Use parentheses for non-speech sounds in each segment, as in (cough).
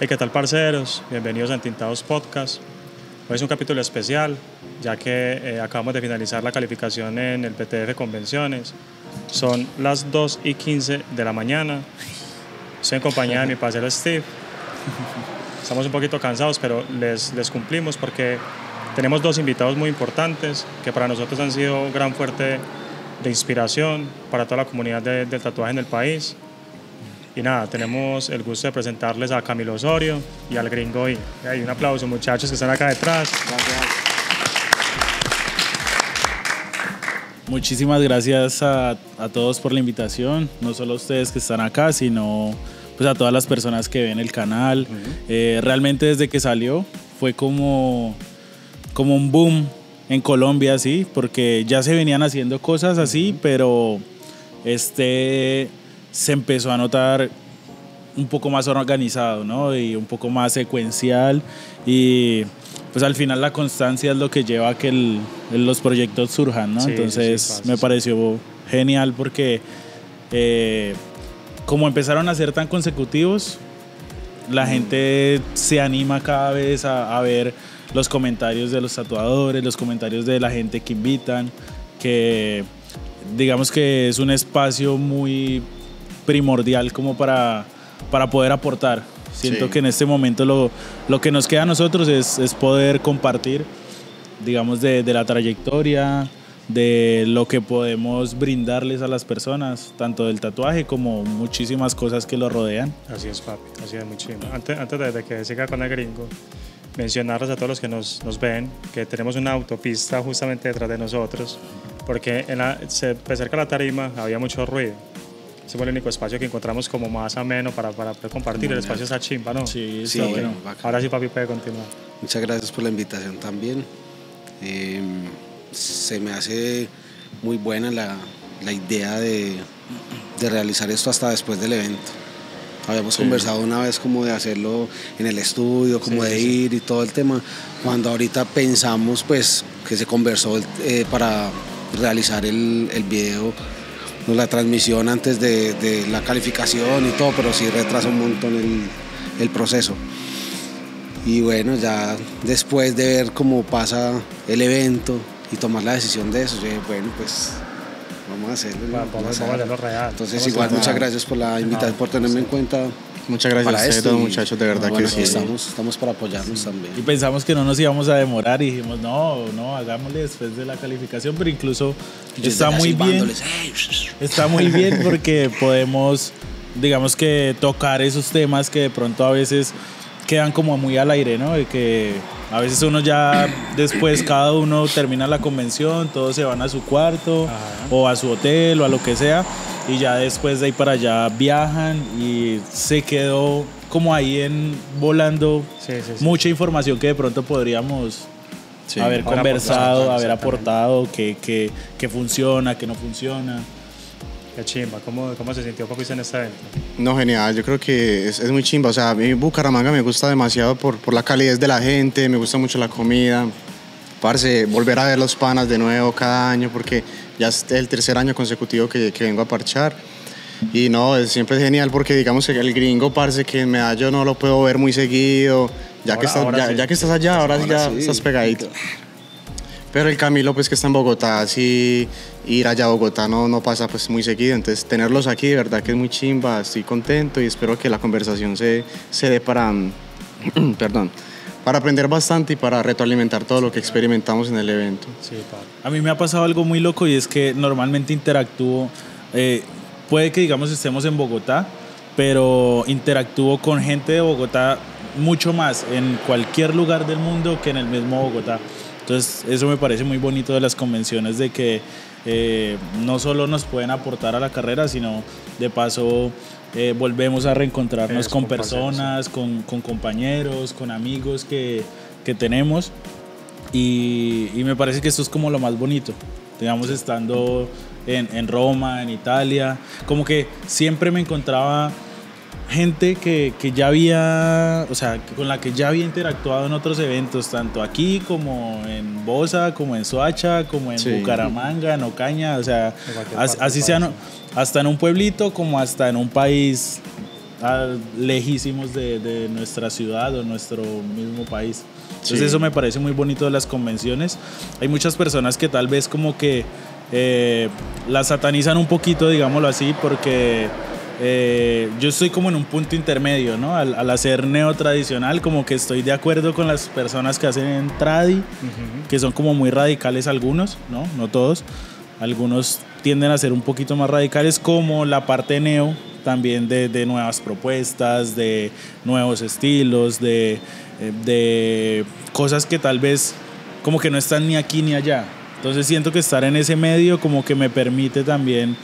Hey, ¿qué tal, parceros? Bienvenidos a Entintados Podcast. Hoy es un capítulo especial, ya que eh, acabamos de finalizar la calificación en el PTF Convenciones. Son las 2 y 15 de la mañana. Estoy en compañía de mi parcero Steve. Estamos un poquito cansados, pero les, les cumplimos porque tenemos dos invitados muy importantes que para nosotros han sido gran fuerte de inspiración para toda la comunidad de- del tatuaje en el país. Y nada, tenemos el gusto de presentarles a Camilo Osorio y al Gringo I. Hay un aplauso, muchachos que están acá detrás. Muchísimas gracias a, a todos por la invitación, no solo a ustedes que están acá, sino pues a todas las personas que ven el canal. Eh, realmente desde que salió fue como, como un boom en Colombia, sí, porque ya se venían haciendo cosas así, pero este se empezó a notar un poco más organizado, ¿no? Y un poco más secuencial y pues al final la constancia es lo que lleva a que el- los proyectos surjan, ¿no? Sí, Entonces me pareció genial porque eh, como empezaron a ser tan consecutivos, la gente se anima cada vez a, a ver los comentarios de los tatuadores, los comentarios de la gente que invitan, que digamos que es un espacio muy primordial como para, para poder aportar. Siento Sí. que en este momento lo, lo que nos queda a nosotros es, es poder compartir, digamos, de, de la trayectoria, de lo que podemos brindarles a las personas, tanto del tatuaje como muchísimas cosas que lo rodean. Así es, papi, así es muy chido. Antes, antes de, de que siga con el Gringo, mencionarles a todos los que nos, nos ven que tenemos una autopista justamente detrás de nosotros, porque en la, se, cerca de la tarima había mucho ruido. Ese fue el único espacio que encontramos como más ameno para, para poder compartir. El espacio está chimba, ¿no? Sí, Sí, está bueno. bacán. Ahora sí, papi, puede continuar. Muchas gracias por la invitación también. Eh, se me hace muy buena la, la idea de, de realizar esto hasta después del evento. Habíamos conversado una vez como de hacerlo en el estudio, como Sí, de sí, sí. ir y todo el tema. Cuando ahorita pensamos pues que se conversó eh, para realizar el, el video, la transmisión antes de, de la calificación y todo, pero sí retrasa un montón el, el proceso. Y bueno, ya después de ver cómo pasa el evento y tomar la decisión de eso, yo dije, bueno, pues vamos a hacerlo. Vamos, Vamos a vamos a hacerlo. real. Entonces, Vamos igual, muchas gracias por la invitación, No, por tenerme en cuenta. Muchas gracias a para ustedes, todos y- muchachos, de verdad bueno, que sí. estamos, estamos para apoyarnos también. Y pensamos que no nos íbamos a demorar y dijimos, no, no, hagámosle después de la calificación, pero incluso Yo está muy bien. Está muy bien porque (laughs) podemos, digamos que tocar esos temas que de pronto a veces quedan como muy al aire, ¿no? De que a veces uno ya después cada uno termina la convención, todos se van a su cuarto Ajá. o a su hotel o a lo que sea y ya después de ahí para allá viajan y se quedó como ahí en volando Sí, sí, sí. mucha información que de pronto podríamos Sí. haber conversado, haber aportado, que, que, que funciona, que no funciona. Qué chimba. ¿Cómo, cómo se sintió papi en este evento? No, genial, yo creo que es, es muy chimba. O sea, a mí Bucaramanga me gusta demasiado por, por la calidez de la gente, me gusta mucho la comida. Parce, volver a ver los panas de nuevo cada año, porque ya es el tercer año consecutivo que, que vengo a parchar. Y no, es, siempre es genial porque digamos que el gringo, parce, que en Medallo no lo puedo ver muy seguido. Ya, Ahora- que, estás, ya, sí. ya que estás allá, ahora, Ahora ya sí. estás pegadito. Pero el Camilo, pues que está en Bogotá, sí, ir allá a Bogotá no, no pasa pues muy seguido. Entonces, tenerlos aquí, de verdad que es muy chimba, estoy contento y espero que la conversación se, se dé para, (clears throat) perdón, para aprender bastante y para retroalimentar todo lo que experimentamos en el evento. Sí. A mí me ha pasado algo muy loco y es que normalmente interactúo, eh, puede que digamos estemos en Bogotá, pero interactúo con gente de Bogotá mucho más en cualquier lugar del mundo que en el mismo Bogotá. Entonces eso me parece muy bonito de las convenciones de que eh, no solo nos pueden aportar a la carrera, sino de paso eh, volvemos a reencontrarnos con con personas, con, con compañeros, con amigos que, que tenemos. Y, y me parece que esto es como lo más bonito, digamos, estando en, en Roma, en Italia, como que siempre me encontraba gente que, que ya había, o sea, con la que ya había interactuado en otros eventos, tanto aquí como en Bosa, como en Soacha, como en Sí. Bucaramanga, en Ocaña, o sea, as- parte así del sea, país. no- hasta en un pueblito como hasta en un país ah, lejísimos de, de nuestra ciudad o nuestro mismo país. Entonces eso me parece muy bonito de las convenciones. Hay muchas personas que tal vez como que eh, la satanizan un poquito, digámoslo así, porque eh, yo estoy como en un punto intermedio, ¿no? Al, al hacer neotradicional, como que estoy de acuerdo con las personas que hacen tradi, que son como muy radicales algunos, ¿no? No todos. Algunos tienden a ser un poquito más radicales, como la parte neo, también de, de nuevas propuestas, de nuevos estilos, de, eh, de cosas que tal vez como que no están ni aquí ni allá. Entonces siento que estar en ese medio como que me permite también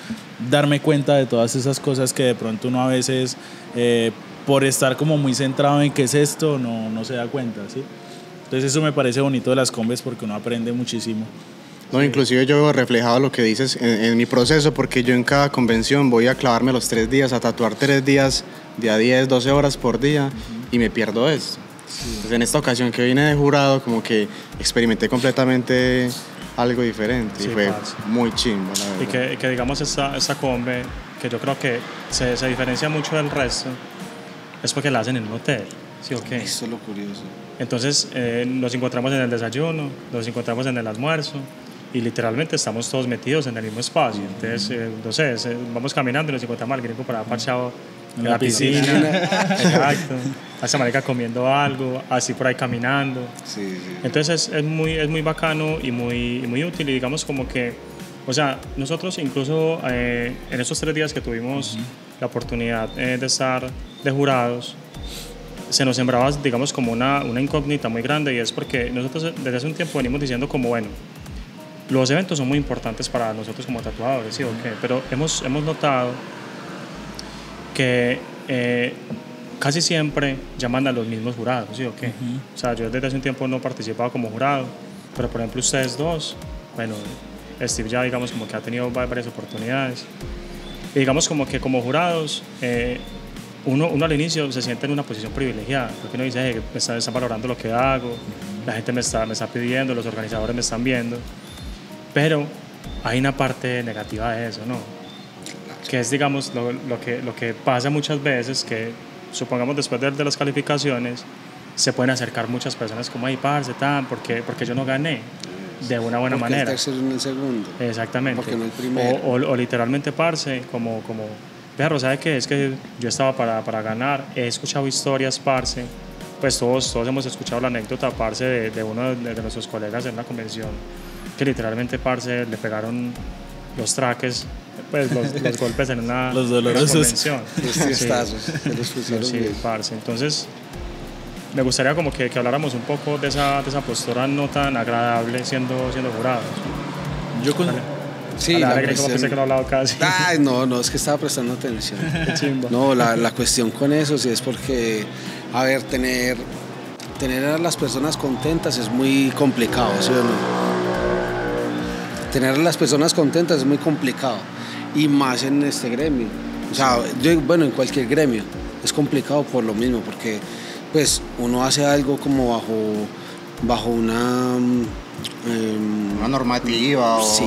darme cuenta de todas esas cosas que de pronto uno a veces eh, por estar como muy centrado en qué es esto no, no se da cuenta, ¿sí? Entonces eso me parece bonito de las combes porque uno aprende muchísimo. No, inclusive yo veo reflejado lo que dices en, en, mi proceso porque yo en cada convención voy a clavarme los tres días, a tatuar tres días de a 10, 12 horas por día y me pierdo esto. Entonces, en esta ocasión que vine de jurado como que experimenté completamente algo diferente Sí, y fue parce. muy chimba, la verdad. Y que, que digamos esta, esta combe, que yo creo que se, se diferencia mucho del resto, es porque la hacen en un hotel. ¿Sí o qué? Eso es lo curioso. Entonces eh, nos encontramos en el desayuno, nos encontramos en el almuerzo y literalmente estamos todos metidos en el mismo espacio. Entonces, eh, no sé, vamos caminando y nos encontramos al gringo para parchado en la, piscina. (laughs) Exacto. A esa marica comiendo algo, así por ahí caminando. Sí, sí. Entonces es, es muy, es muy bacano y muy, y muy útil y digamos como que, o sea, nosotros incluso eh, en esos tres días que tuvimos la oportunidad eh, de estar de jurados, se nos sembraba, digamos, como una, una incógnita muy grande y es porque nosotros desde hace un tiempo venimos diciendo como, bueno, los eventos son muy importantes para nosotros como tatuadores, ¿sí o qué? Pero hemos, hemos notado que eh, casi siempre llaman a los mismos jurados, ¿sí o qué? O sea, yo desde hace un tiempo no participaba como jurado, pero por ejemplo ustedes dos, bueno, Steve ya digamos como que ha tenido va- varias oportunidades. Y digamos como que como jurados, eh, uno, uno al inicio se siente en una posición privilegiada, porque uno dice, "Hey, me están, están valorando lo que hago, la gente me está, me está pidiendo, los organizadores me están viendo, pero hay una parte negativa de eso, ¿no? Que es, digamos, lo, lo que, lo que pasa muchas veces, que supongamos después de, de las calificaciones, se pueden acercar muchas personas como, ay, parce, tan, porque, porque yo no gané de una buena Porque manera. El tercero en el segundo. Exactamente. Porque no el primero. O, o- o literalmente, parce, como, como, vea, ¿sabe qué? Es que yo estaba para, para ganar, he escuchado historias, parce, pues todos, todos hemos escuchado la anécdota, parce, de, de uno de, de nuestros colegas en una convención, que literalmente, parce, le pegaron los traques, pues los, los (laughs) golpes en una, Los en una dolorosos. convención. Los Sí. tiestazos. Sí, bien. parce. Entonces, me gustaría como que, que habláramos un poco de esa, de esa postura no tan agradable siendo, siendo jurados. Yo con, Sí, la la pensé que no he hablado casi. (laughs) Ay, no, no, es que estaba prestando atención. (laughs) No, la, la cuestión con eso sí es porque, a ver, tener, tener a las personas contentas es muy complicado, ¿sí o no? Tener a las personas contentas es muy complicado, y más en este gremio. O sea, yo, bueno, en cualquier gremio es complicado por lo mismo, porque pues uno hace algo como bajo, bajo una... mm, em, Una normativa o Sí,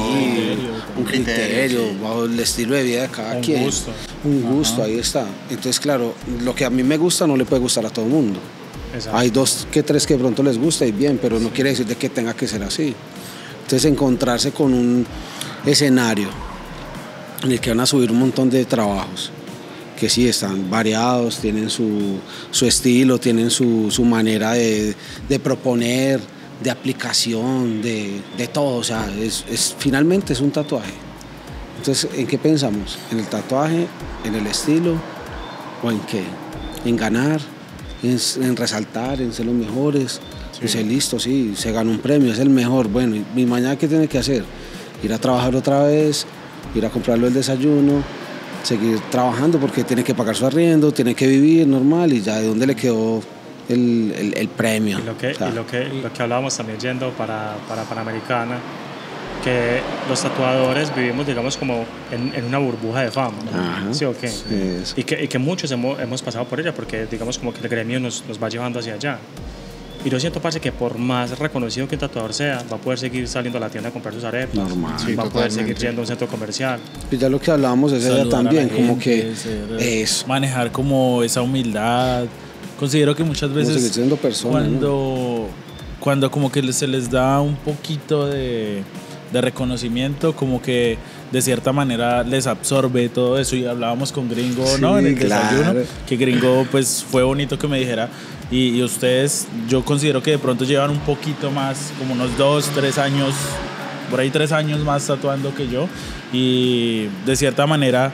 un criterio, sí. bajo el estilo de vida de cada Un quien. gusto. Un gusto, ahí está. Entonces, claro, lo que a mí me gusta no le puede gustar a todo el mundo. Exacto. Hay dos que tres que de pronto les gusta y bien, pero no quiere decir de que tenga que ser así. Entonces, encontrarse con un escenario en el que van a subir un montón de trabajos que sí están variados, tienen su, su estilo, tienen su, su manera de, de proponer, de aplicación, de, de todo. O sea, es, es- finalmente es un tatuaje. Entonces, ¿en qué pensamos? ¿En el tatuaje? ¿En el estilo? ¿O en qué? ¿En ganar? ¿En, en resaltar? ¿En ser los mejores? ¿En ser listo? Sí, se ganó un premio, es el mejor. Bueno, ¿y mañana qué tiene que hacer? Ir a trabajar otra vez, ir a comprarlo el desayuno, seguir trabajando porque tiene que pagar su arriendo, tiene que vivir normal y ya de dónde le quedó el, el- el premio. Y lo que, O sea, y lo que, lo que hablábamos también yendo para, para Panamericana, que los tatuadores vivimos, digamos, como en, en una burbuja de fama. Ajá. ¿Sí o qué? Sí. Y que, y que muchos hemos, hemos pasado por ella, porque digamos como que el gremio nos, nos va llevando hacia allá. Y yo siento, parce, que por más reconocido que un tatuador sea, va a poder seguir saliendo a la tienda a comprar sus arepas. Normal. Sí, va a poder seguir yendo a un centro comercial. Y ya lo que hablábamos ese día saludar a la también, como que ser- eso. manejar como esa humildad. Considero que muchas veces siendo persona, cuando, cuando como que se les da un poquito de, de reconocimiento, como que de cierta manera les absorbe todo eso. Y hablábamos con Gringo, ¿no? En el desayuno, claro. que Gringo pues fue bonito que me dijera. Y, y ustedes, yo considero que de pronto llevan un poquito más, como unos dos, tres años, por ahí tres años más tatuando que yo. Y de cierta manera,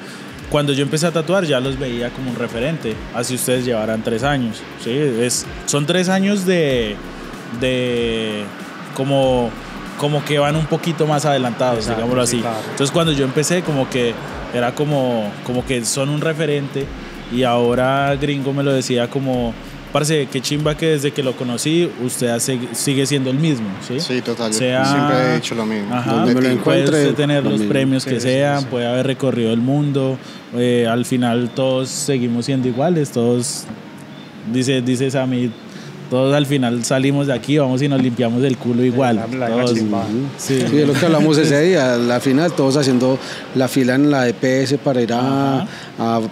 cuando yo empecé a tatuar ya los veía como un referente, así ustedes llevarán tres años. ¿sí? Es, son tres años de, de como, como que van un poquito más adelantados, Exacto, digámoslo sí, así. claro. Entonces cuando yo empecé como que era como, como que son un referente y ahora Gringo me lo decía como, parece que chimba que desde que lo conocí usted hace- sigue siendo el mismo, ¿sí? Sí, total. yo Sea- siempre he dicho lo mismo. Ajá, Donde me lo puede usted tener lo los mismo. premios Sí, que sí, sean, sí. puede haber recorrido el mundo, eh, al final todos seguimos siendo iguales, todos, dice, dice Sammy, todos al final salimos de aquí, vamos y nos limpiamos el culo igual. La- la todos. chimba. Sí. Sí, es lo que hablamos ese día, la final, todos haciendo la fila en la EPS para ir a,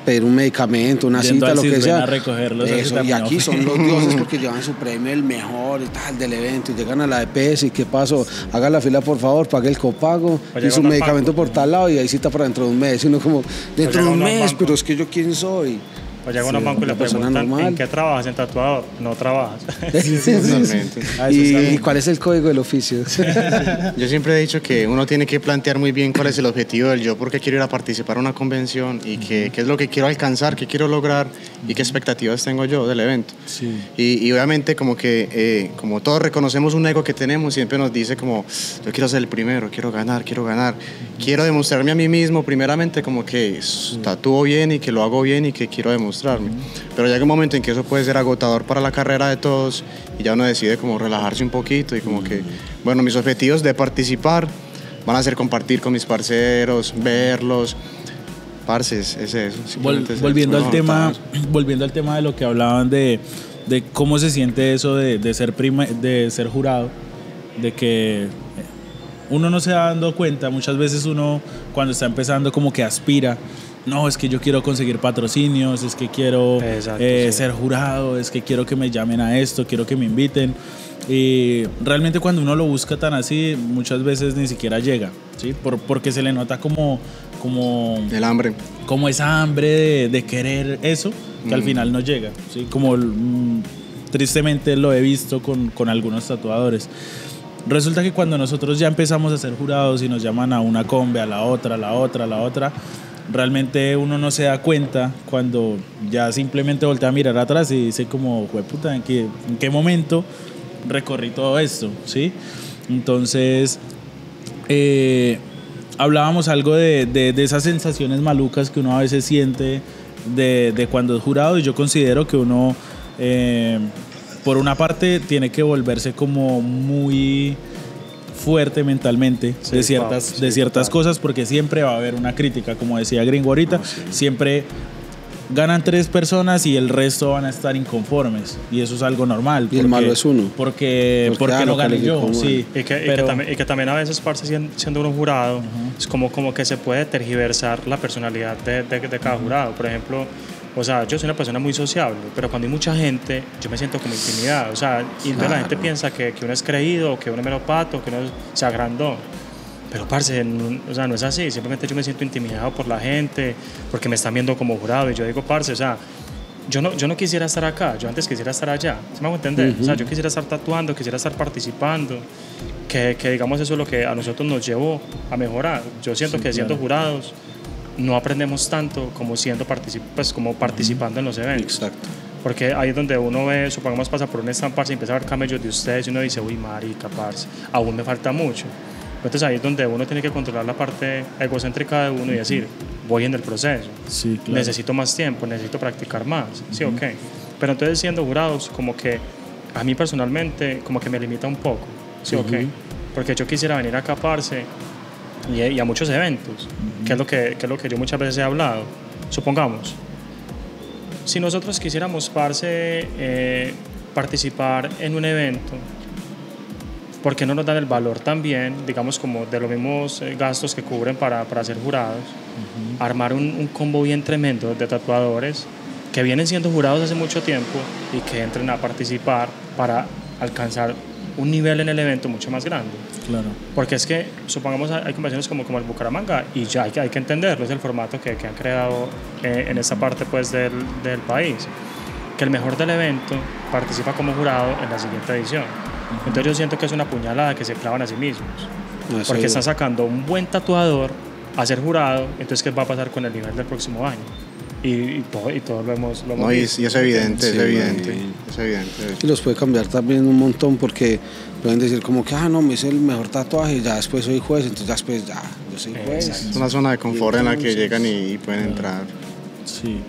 pedir un medicamento, una Yendo cita, lo que sea. a Eso, y aquí son los (laughs) dioses porque llevan su premio, el mejor y tal, del evento, y llegan a la EPS y qué pasó, haga la fila por favor, pague el copago O y su medicamento banco. por tal lado y ahí cita para dentro de un mes, y uno como, dentro de un mes, banco. pero es que yo quién soy. O llega uno un banco y le preguntan, normal. ¿en qué trabajas? ¿En tatuador? No trabajas. (laughs) Totalmente. Ah, eso está ¿Y cuál es el código del oficio? (laughs) Yo siempre he dicho que uno tiene que plantear muy bien cuál es el objetivo del yo, por qué quiero ir a participar a una convención y qué, qué es lo que quiero alcanzar, qué quiero lograr y qué expectativas tengo yo del evento. Sí. Y, y obviamente como que, eh, como todos reconocemos un ego que tenemos, siempre nos dice como, yo quiero ser el primero, quiero ganar, quiero ganar. Quiero demostrarme a mí mismo, primeramente como que tatúo bien y que lo hago bien y que quiero demostrarme. Pero llega un momento en que eso puede ser agotador para la carrera de todos y ya uno decide como relajarse un poquito y como que, bueno, mis objetivos de participar van a ser compartir con mis parceros, verlos. Parces, es eso. Vol- es eso. volviendo al No, tema (clears throat) volviendo al tema de lo que hablaban de, de cómo se siente eso de, de ser prima, de ser jurado de que uno no se va dando cuenta muchas veces uno cuando está empezando como que aspira no es que yo quiero conseguir patrocinios es que quiero Exacto, eh, sí. ser jurado es que quiero que me llamen a esto quiero que me inviten y realmente cuando uno lo busca tan así muchas veces ni siquiera llega ¿sí? Por, porque se le nota como como El hambre. como esa hambre de, de querer eso que al Mm. final no llega. ¿sí? Como mm, tristemente lo he visto con, con algunos tatuadores. Resulta que cuando nosotros ya empezamos a ser jurados y nos llaman a una combe, a la otra, a la otra, a la otra, realmente uno no se da cuenta cuando ya simplemente voltea a mirar atrás y dice como, puta, ¿en qué, ¿en qué momento recorrí todo esto? ¿sí? Entonces, eh, hablábamos algo de, de- de esas sensaciones malucas que uno a veces siente de, de cuando es jurado y yo considero que uno, eh, por una parte, tiene que volverse como muy fuerte mentalmente Sí, de ciertas, Pablo, de sí, ciertas cosas porque siempre va a haber una crítica, como decía Gringo ahorita, siempre ganan tres personas y el resto van a estar inconformes y eso es algo normal. Y el malo es uno. Porque, Porque, porque ah, no lo gané yo, sí. Y que, y que pero- también, y que también a veces, parce, siendo uno jurado, es como, como que se puede tergiversar la personalidad de, de- de cada jurado. Por ejemplo, o sea, yo soy una persona muy sociable, pero cuando hay mucha gente, yo me siento como intimidado. O sea, y entonces la gente piensa que, que uno es creído, que uno es mero pato, que uno se agrandó. Pero, parce, no, o sea, no es así. Simplemente yo me siento intimidado por la gente, porque me están viendo como jurado. Y yo digo, parce, o sea, yo no, yo no quisiera estar acá, yo antes quisiera estar allá. ¿Se me hago entender? O sea, yo quisiera estar tatuando, quisiera estar participando. Que, que digamos eso es lo que a nosotros nos llevó a mejorar. Yo siento que siendo jurados no aprendemos tanto como siendo particip pues, como participando en los eventos. Exacto. Porque ahí es donde uno ve, supongamos pasa por un stand y empieza a ver camellos de ustedes y uno dice, uy, marica, parce, aún me falta mucho. Entonces ahí es donde uno tiene que controlar la parte egocéntrica de uno y decir, voy en el proceso, Sí, claro. necesito más tiempo, necesito practicar más, sí, ok. Pero entonces siendo jurados, como que a mí personalmente, como que me limita un poco, sí, ok. Porque yo quisiera venir acá, parce, y, y a muchos eventos, que, es lo que, que es lo que yo muchas veces he hablado. Supongamos, si nosotros quisiéramos, parce, eh, participar en un evento, ¿por qué no nos dan el valor también, digamos, como de los mismos eh, gastos que cubren para, para ser jurados? Armar un, un combo bien tremendo de tatuadores que vienen siendo jurados hace mucho tiempo y que entren a participar para alcanzar un nivel en el evento mucho más grande. Claro. Porque es que, supongamos, hay convenciones como, como el Bucaramanga y ya hay que, hay que entenderlo, es el formato que, que han creado eh, en esta parte pues, del, del país. Que el mejor del evento participa como jurado en la siguiente edición. Entonces yo siento que es una puñalada que se clavan a sí mismos. Porque están sacando un buen tatuador a ser jurado, entonces ¿qué va a pasar con el nivel del próximo año? Y, y todo, y todo lo hemos, lo hemos No, y, visto. y es evidente, Sí, es evidente. Es evidente. Y los puede cambiar también un montón porque pueden decir como que, ah, no, me hice el mejor tatuaje, ya después soy juez, entonces ya después ya, yo soy juez. Es una zona de confort en la que Entonces- llegan y, y pueden entrar. Sí.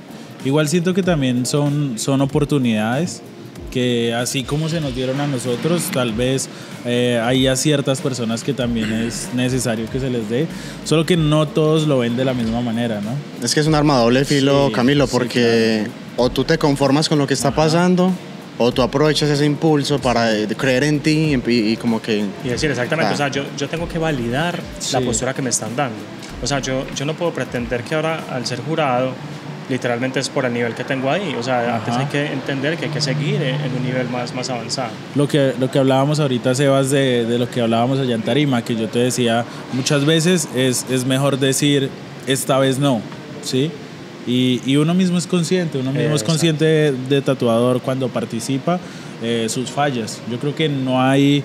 Igual siento que también son, son oportunidades que así como se nos dieron a nosotros, tal vez eh, hay a ciertas personas que también es necesario que se les dé, solo que no todos lo ven de la misma manera, ¿no? Es que es un arma doble filo, Sí, Camilo, sí, porque o tú te conformas con lo que está pasando, o tú aprovechas ese impulso para eh, creer en ti y, y como que... Y decir, exactamente, Ah. o sea, yo, yo tengo que validar la postura que me están dando. O sea, yo, yo no puedo pretender que ahora, al ser jurado, literalmente es por el nivel que tengo ahí. O sea, antes Ajá. hay que entender que hay que seguir en un nivel más, más avanzado. Lo que, lo que hablábamos ahorita, Sebas, de, de lo que hablábamos allá en Tarima, que yo te decía, muchas veces es, es mejor decir, esta vez no, ¿sí? Y, y uno mismo es consciente, uno mismo es consciente de, de tatuador cuando participa eh, sus fallas. Yo creo que no hay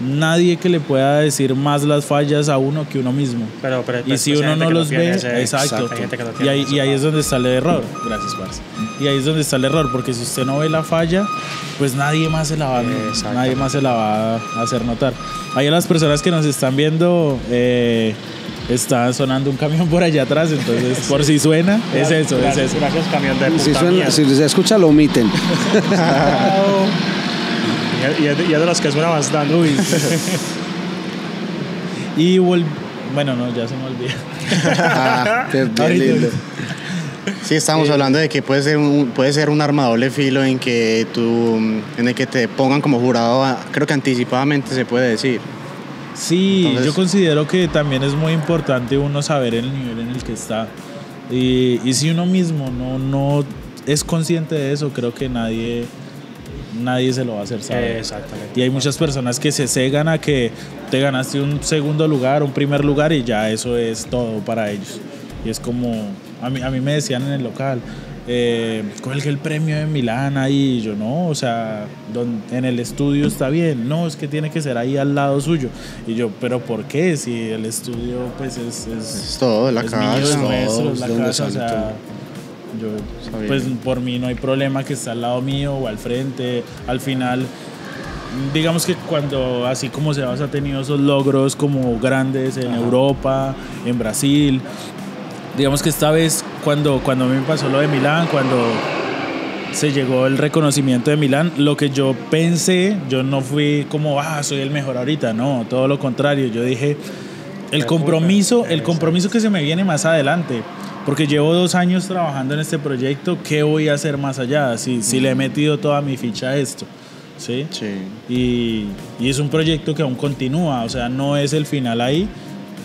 nadie que le pueda decir más las fallas a uno que uno mismo. Pero, pero Y si uno no los ve, ese- exacto. Hay gente que no Y tiene ahí, y ahí es donde está el error. Gracias, parce. Y ahí es donde está el error, porque si usted no ve la falla, pues nadie más se la va, Exactamente. nadie más se la va a hacer notar. Ahí a las personas que nos están viendo, eh, está sonando un camión por allá atrás, entonces (laughs) por si suena, es eso, es Gracias, eso. Gracias, camión de Si, suena- si se escucha, lo omiten. (laughs) (laughs) Y, es de, y es de los que suena bastante. Uy. y vol- bueno, no, ya se me olvidó. Ah, qué (laughs) lindo. Sí, estamos Eh, hablando de que puede ser, un, puede ser un arma doble filo en que tú, en el que te pongan como jurado, a- creo que anticipadamente se puede decir. Sí, Entonces- yo considero que también es muy importante uno saber el nivel en el que está. Y, y si uno mismo no, no es consciente de eso, creo que nadie, nadie se lo va a hacer saber. Exactamente. Y hay muchas personas que se cegan a que te ganaste un segundo lugar, un primer lugar y ya eso es todo para ellos. Y es como, a mí, a mí me decían en el local, eh, cuelgue el premio de Milán ahí. Y yo no, o sea, don- en el estudio está bien. No, es que tiene que ser ahí al lado suyo. Y yo, ¿pero por qué? Si el estudio, pues es. es Es todo, la es casa. mío, es todo, nuestro, es la casa, o sea, todo. Yo, bien. pues por mí no hay problema que está al lado mío o al frente. Al final, digamos que cuando, así como Sebas ha tenido esos logros como grandes en Europa, en Brasil, digamos que esta vez cuando, cuando a mí me pasó lo de Milán, cuando se llegó el reconocimiento de Milán, lo que yo pensé, yo no fui como, ah, soy el mejor ahorita, no, todo lo contrario, yo dije, el compromiso, el compromiso que se me viene más adelante, porque llevo dos años trabajando en este proyecto, ¿qué voy a hacer más allá? Si, si le he metido toda mi ficha a esto, ¿sí? Sí. Y, y es un proyecto que aún continúa, o sea, no es el final ahí.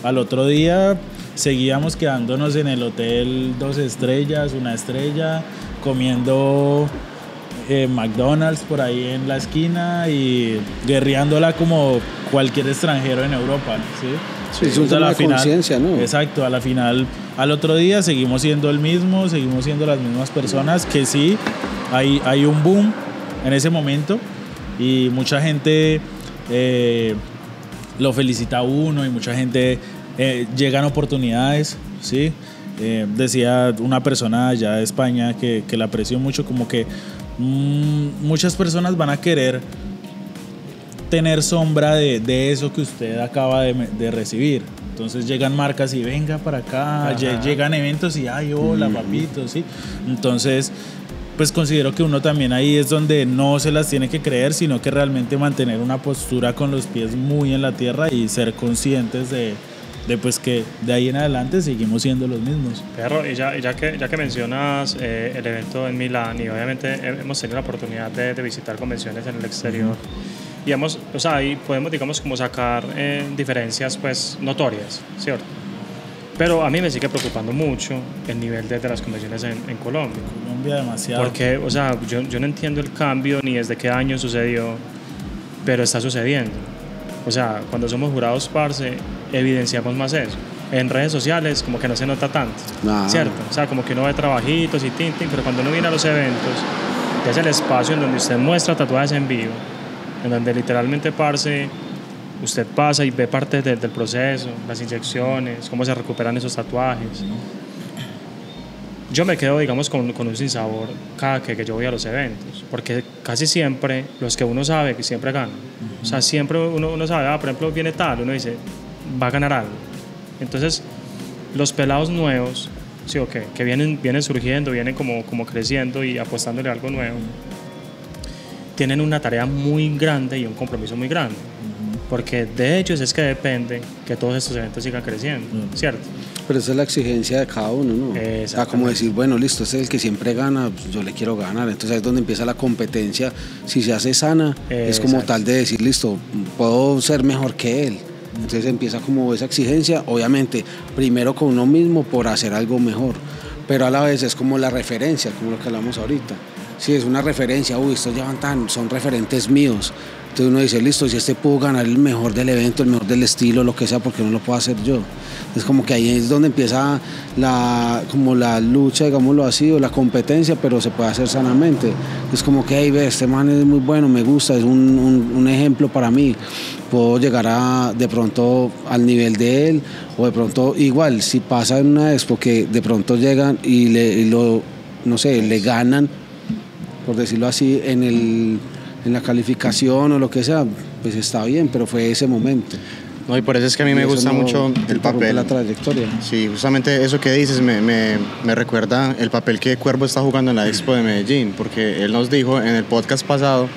Al otro día seguíamos quedándonos en el hotel dos estrellas, una estrella, comiendo eh, McDonald's por ahí en la esquina y guerreándola como cualquier extranjero en Europa, ¿sí? Sí, es un tema la de conciencia, ¿no? Exacto, a la final, al otro día seguimos siendo el mismo, seguimos siendo las mismas personas, que sí, hay, hay un boom en ese momento y mucha gente eh, lo felicita a uno y mucha gente eh, llegan oportunidades, ¿sí? Eh, decía una persona allá de España que, la aprecio mucho, como que mm, muchas personas van a querer tener sombra de, eso que usted acaba de recibir. Entonces llegan marcas y venga para acá, Ajá. lle- llegan eventos y ay, hola, papito, ¿sí? Entonces, pues considero que uno también ahí es donde no se las tiene que creer, sino que realmente mantener una postura con los pies muy en la tierra y ser conscientes de, de pues que de ahí en adelante seguimos siendo los mismos. Perro, y ya, ya, que, ya que mencionas eh, el evento en Milán y obviamente hemos tenido la oportunidad de, de visitar convenciones en el exterior hemos, o sea, ahí podemos digamos como sacar eh, diferencias pues notorias, ¿cierto? Pero a mí me sigue preocupando mucho el nivel de, de las convenciones en, en Colombia. Colombia demasiado. Porque, o sea, yo, yo no entiendo el cambio ni desde qué año sucedió, pero está sucediendo. O sea, cuando somos jurados parce, evidenciamos más eso. En redes sociales como que no se nota tanto, Ah. ¿cierto? O sea, como que uno ve trabajitos y tintin, pero cuando uno viene a los eventos, que es el espacio en donde usted muestra tatuajes en vivo, en donde literalmente parce, usted pasa y ve parte de- del proceso, las inyecciones, cómo se recuperan esos tatuajes. Yo me quedo, digamos, con, con un sinsabor cada que, que yo voy a los eventos, porque casi siempre los que uno sabe que siempre ganan. O sea, siempre uno, uno sabe, ah, por ejemplo, viene tal, uno dice, va a ganar algo. Entonces, los pelados nuevos, sí, ok, que vienen, vienen surgiendo, vienen como, como creciendo y apostándole a algo nuevo, tienen una tarea muy grande y un compromiso muy grande. Porque de ellos es que depende que todos estos eventos sigan creciendo, ¿cierto? Pero esa es la exigencia de cada uno, ¿no? O sea, como decir, bueno, listo, este es el que siempre gana, pues yo le quiero ganar. Entonces ahí es donde empieza la competencia. Si se hace sana, es como tal de decir, listo, puedo ser mejor que él. Entonces empieza como esa exigencia, obviamente, primero con uno mismo por hacer algo mejor, pero a la vez es como la referencia, como lo que hablamos ahorita. Si es una referencia, uy, estos llevan tan, son referentes míos. Entonces uno dice, listo, si este pudo ganar el mejor del evento, el mejor del estilo, lo que sea, porque no lo puedo hacer yo. Es como que ahí es donde empieza la, como la lucha, digámoslo así, o la competencia, pero se puede hacer sanamente. Es como que, hey, ve, este man es muy bueno, me gusta, es un, un- un ejemplo para mí. Puedo llegar a, de pronto al nivel de él, o de pronto, igual, si pasa en una expo que de pronto llegan y, le, y lo, no sé, le ganan, por decirlo así, en, el, en la calificación o lo que sea, pues está bien, pero fue ese momento. No, y por eso es que a mí Y me gusta no mucho el papel. la trayectoria. Sí, justamente eso que dices me, me, me recuerda el papel que Cuervo está jugando en la Expo de Medellín, porque él nos dijo en el podcast pasado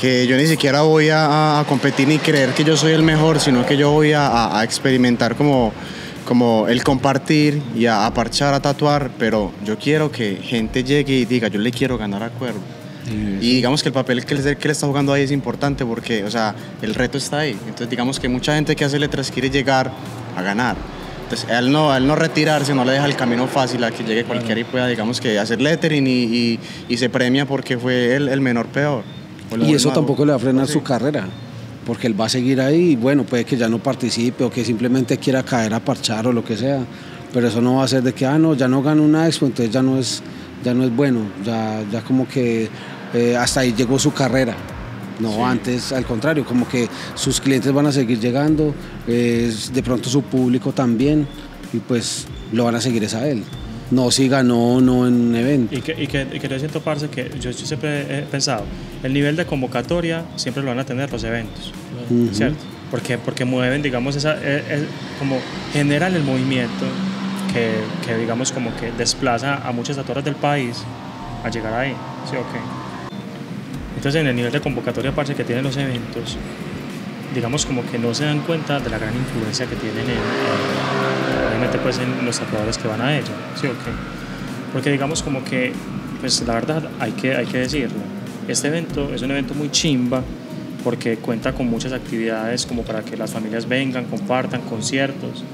que yo ni siquiera voy a, a competir ni creer que yo soy el mejor, sino que yo voy a experimentar como, como el compartir y a, a parchar, a tatuar, pero yo quiero que gente llegue y diga, yo le quiero ganar a Cuervo. Y digamos que el papel que él, que está jugando ahí es importante porque, o sea, el reto está ahí. Entonces, digamos que mucha gente que hace letras quiere llegar a ganar. Entonces, él no, a él no retirarse, no le deja el camino fácil a que llegue cualquiera y pueda, digamos que, hacer lettering y, y, y se premia porque fue el, el menor peor. Y eso tampoco le va a frenar Sí. su carrera, porque él va a seguir ahí y bueno, puede que ya no participe o que simplemente quiera caer a parchar o lo que sea, pero eso no va a ser de que, ah, no, ya no gano una expo, entonces ya no es, ya no es bueno, ya, ya como que eh, hasta ahí llegó su carrera. No, antes al contrario, como que sus clientes van a seguir llegando, eh, de pronto su público también, y pues lo van a seguir es a él. No si ganó no en evento. Y que, y que, y que yo siento, parce, que yo, yo siempre he pensado, el nivel de convocatoria siempre lo van a tener los eventos. ¿cierto? Porque, porque mueven, digamos, esa, eh, eh, como generan el movimiento que, que, digamos, como que desplaza a muchas tatuadoras del país a llegar ahí, ¿sí o qué? Entonces, en el nivel de convocatoria, parce, que tienen los eventos, digamos, como que no se dan cuenta de la gran influencia que tienen en, en- obviamente, pues, en los tatuadores que van a ella, ¿sí o qué? Porque digamos como que, pues la verdad hay que, hay que decirlo, este evento es un evento muy chimba porque cuenta con muchas actividades como para que las familias vengan, compartan conciertos,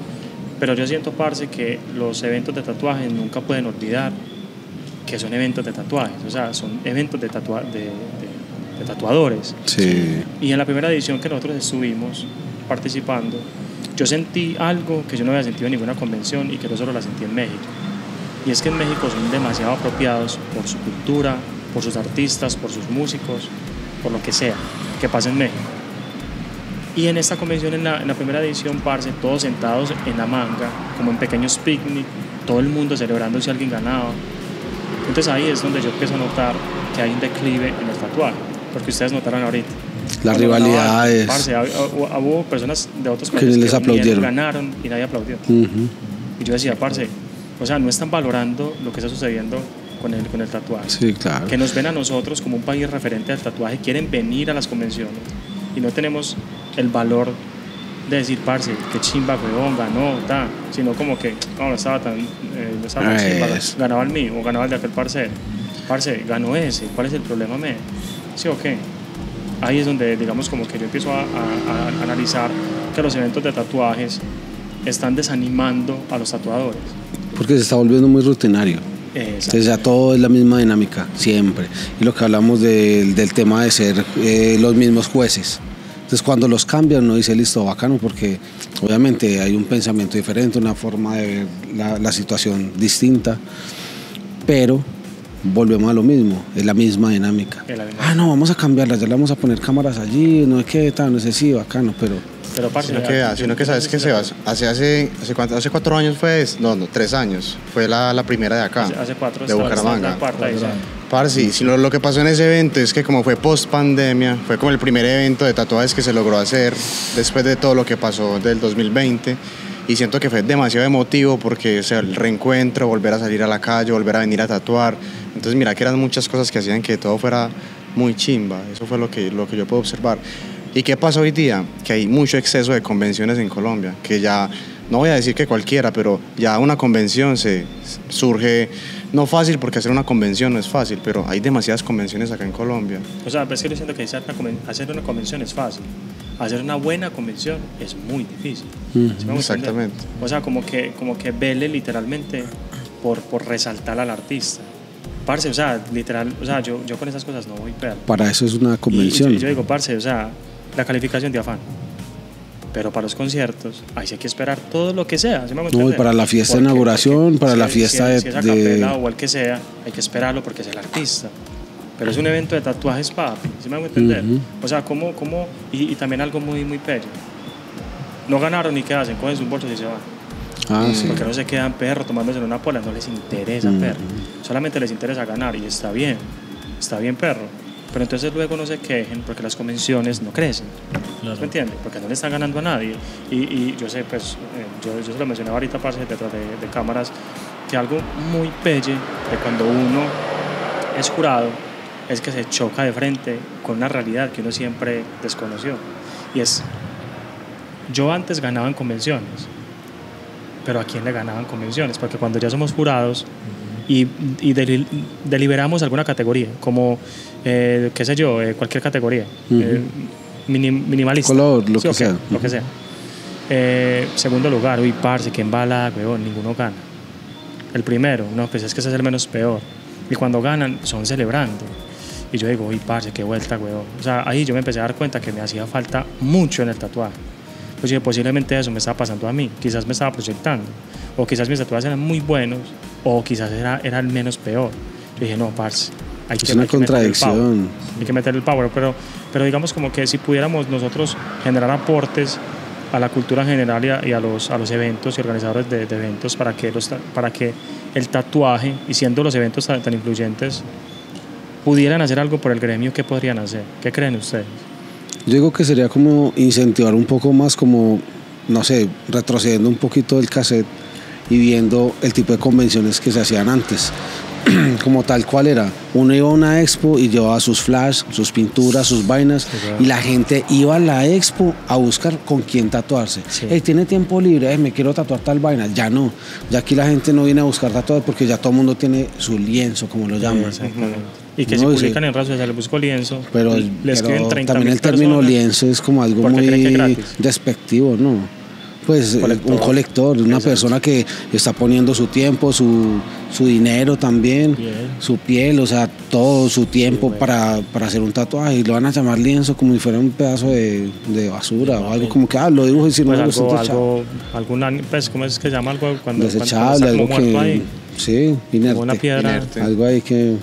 pero yo siento, parce, que los eventos de tatuaje nunca pueden olvidar que son eventos de tatuajes, o sea, son eventos de, tatua de, de- tatuadores. Sí. Y en la primera edición que nosotros estuvimos participando, yo sentí algo que yo no había sentido en ninguna convención y que yo solo la sentí en México. Y es que en México son demasiado apropiados por su cultura, por sus artistas, por sus músicos, por lo que sea que pasa en México. Y en esta convención, en la, en la primera edición, parce, todos sentados en la manga, como en pequeños picnic, todo el mundo celebrando si alguien ganaba. Entonces ahí es donde yo empiezo a notar que hay un declive en el tatuaje, porque ustedes notaron ahorita. Las Cuando rivalidades. parce, hubo personas de otros Que países les ni aplaudieron. ganaron y nadie aplaudió. Ujú. Y yo decía, parce, o sea, no están valorando lo que está sucediendo con el, con el tatuaje. Sí, claro. Que nos ven a nosotros como un país referente al tatuaje, quieren venir a las convenciones y no tenemos el valor de decir, parce, qué chimba, weón, ganó, ta, sino como que, no, no estaba tan, eh, no estaba tan chimba, ganaba el mío o ganaba el de aquel parcero. Parce, ganó ese, ¿cuál es el problema, me? ¿Sí o qué? Ahí es donde, digamos, como que yo empiezo a, a- a analizar que los eventos de tatuajes están desanimando a los tatuadores. Porque se está volviendo muy rutinario. Entonces ya todo es la misma dinámica, siempre. Y lo que hablamos del- del tema de ser eh, los mismos jueces. Entonces cuando los cambian uno dice, listo, bacano, porque obviamente hay un pensamiento diferente, una forma de ver la, la situación distinta, pero volvemos a lo mismo, es la misma dinámica. La. Ah, no, vamos a cambiarla, ya le vamos a poner cámaras allí, no es que tal, no sé si bacano, pero Pero, parce, Sino que, yo- sino que sabes que Sebas, hace, hace, hace, cuánto- hace cuatro años fue, no, no, tres años, fue la, la primera de acá, Hace, hace cuatro de Bucaramanga. sí, sino lo que pasó en ese evento es que como fue post pandemia, fue como el primer evento de tatuajes que se logró hacer después de todo lo que pasó del 2020 y siento que fue demasiado emotivo porque o sea, el reencuentro, volver a salir a la calle, volver a venir a tatuar. Entonces mira que eran muchas cosas que hacían que todo fuera muy chimba, eso fue lo que, lo que yo puedo observar. ¿Y qué pasa hoy día? Que hay mucho exceso de convenciones en Colombia, que ya, no voy a decir que cualquiera, pero ya una convención se surge, no fácil porque hacer una convención no es fácil, pero hay demasiadas convenciones acá en Colombia. O sea, es que yo siento que hacer una convención es fácil. Hacer una buena convención es muy difícil. ¿Sí? Exactamente. O sea, como que, como que vele literalmente por, por resaltar al artista. Parce, o sea, literal, o sea, yo, yo con esas cosas no voy perro. para eso es una Y- convención. Y, yo, yo digo, parce, o sea, la calificación de afán. Pero para los conciertos, ahí sí hay que esperar todo lo que sea. ¿sí me No, y para la fiesta de Porque- inauguración, para si la es- fiesta si de- si es a de- o el que sea, hay que esperarlo porque es el artista. Pero es un evento de tatuajes, papi. ¿Sí me hago entender? O sea, como, como y, y también algo muy, muy pello. No ganaron ni qué hacen, cogen sus bolsos y se van. Ah, sí. Porque no se quedan perro tomándose en una pola, no les interesa Mm. perro. Solamente les interesa ganar y está bien, está bien perro. Pero entonces luego no se quejen porque las convenciones no crecen. Claro. ¿Me entiendes? Porque no le están ganando a nadie. Y, y yo sé, pues, eh, yo, yo se lo mencionaba ahorita, parce, detrás de, de cámaras, que algo muy pelle de cuando uno es jurado es que se choca de frente con una realidad que uno siempre desconoció. Y es, yo antes ganaba en convenciones, pero ¿a quién le ganaban convenciones? Porque cuando ya somos jurados y, y deli- deliberamos alguna categoría, como, eh, qué sé yo, eh, cualquier categoría, Ujú. eh, mini- minimalista. Color, lo Sí, que ok, sea. Lo que sea. Eh, segundo lugar, uy, parce, que embala, weón, ninguno gana. El primero, no, pues es que ese es el menos peor. Y cuando ganan, son celebrando. Y yo digo, uy, parce, qué vuelta, weón. O sea, ahí yo me empecé a dar cuenta que me hacía falta mucho en el tatuaje. Pues yo, posiblemente eso me estaba pasando a mí. Quizás me estaba proyectando. O quizás mis tatuajes eran muy buenos. O quizás era, era el menos peor. Yo dije, no, parce. Hay Es una hay contradicción. Hay que meter el power. Pero, pero digamos como que si pudiéramos nosotros generar aportes a la cultura en general y a, y a los, a los eventos y organizadores de, de eventos para que, los, para que el tatuaje, y siendo los eventos tan, tan influyentes, pudieran hacer algo por el gremio, ¿qué podrían hacer? ¿Qué creen ustedes? Yo digo que sería como incentivar un poco más, como, no sé, retrocediendo un poquito del cassette y viendo el tipo de convenciones que se hacían antes. (clears throat) como tal cual era. Uno iba a una expo y llevaba sus flash, sus pinturas, sus vainas, y la gente iba a la expo a buscar con quién tatuarse. Sí. Hey, tiene tiempo libre, "Ey, me quiero tatuar tal vaina. Ya no. Ya aquí la gente no viene a buscar tatuajes porque ya todo el mundo tiene su lienzo, como lo llaman. Exactamente. Y que No, si y publican sí. en redes sociales, les busco lienzo, Pero, le pero escriben 30 también el término personas. lienzo es como algo muy despectivo, ¿no? Pues eh, Colector. un colector, una Exacto. persona que está poniendo su tiempo, su, su dinero también, Piel. su piel, o sea, todo su tiempo para, para hacer un tatuaje y lo van a llamar lienzo como si fuera un pedazo de, de basura o algo como que, ah, lo dibujo y si no Pues gusta, algo, algo, algún, pues, ¿cómo es que se llama algo cuando, desechable, está algo que, ahí? sí, inerte, una piedra. Inerte. algo ahí que,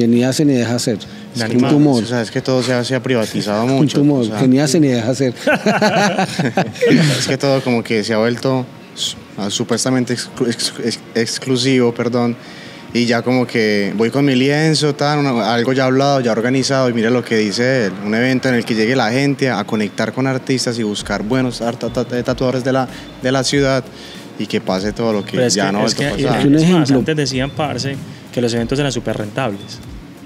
que ni hace ni deja hacer, es un tumor. O sea, es que todo se ha, se ha privatizado (laughs) Un mucho. tumor o sea, que ni hace ni deja hacer. (laughs) es que todo como que se ha vuelto ah, supuestamente exclu- ex- ex- exclusivo, perdón. Y ya como que voy con mi lienzo, tal, una- algo ya hablado, ya organizado, y mira lo que dice él, un evento en el que llegue la gente a conectar con artistas y buscar buenos ta- tatuadores de la, de la ciudad y que pase todo lo que Pero es ya que, no es que- pasar. Un es ejemplo. antes decían, parce, que los eventos eran súper rentables.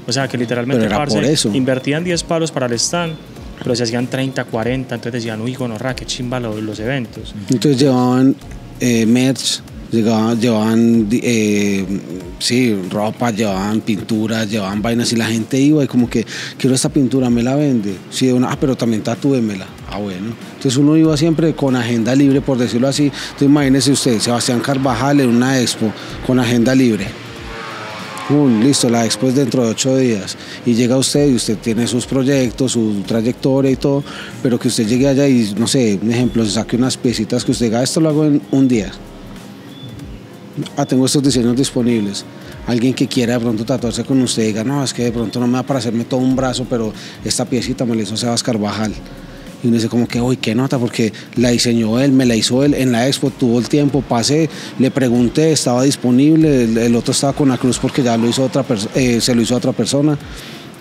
O sea, que literalmente, parce, por eso. invertían 10 palos para el stand pero se hacían 30, 40, entonces decían, uy, gonorra, qué chimba los, los eventos. Entonces llevaban eh, merch, llevaban, llevaban eh, sí, ropa, llevaban pinturas, llevaban vainas y la gente iba y como que quiero esta pintura, me la vende. Sí, de una, ah, pero también tatúemela. Ah, bueno. Entonces uno iba siempre con agenda libre, por decirlo así. Entonces imagínese usted, Sebastián Carvajal en una expo con agenda libre. Listo, la expo es dentro de ocho días. Y llega usted y usted tiene sus proyectos, su trayectoria y todo, pero que usted llegue allá y, no sé, un ejemplo, se saque unas piecitas que usted diga, esto lo hago en un día. Ah, tengo estos diseños disponibles. Alguien que quiera de pronto tatuarse con usted diga, no, es que de pronto no me va para hacerme todo un brazo, pero esta piecita me la hizo Sebas Carvajal. Y uno dice como que, uy, qué nota, porque la diseñó él, me la hizo él en la expo, tuvo el tiempo, pasé, le pregunté, estaba disponible, el, otro estaba con la cruz porque ya lo hizo otra eh, se lo hizo a otra persona.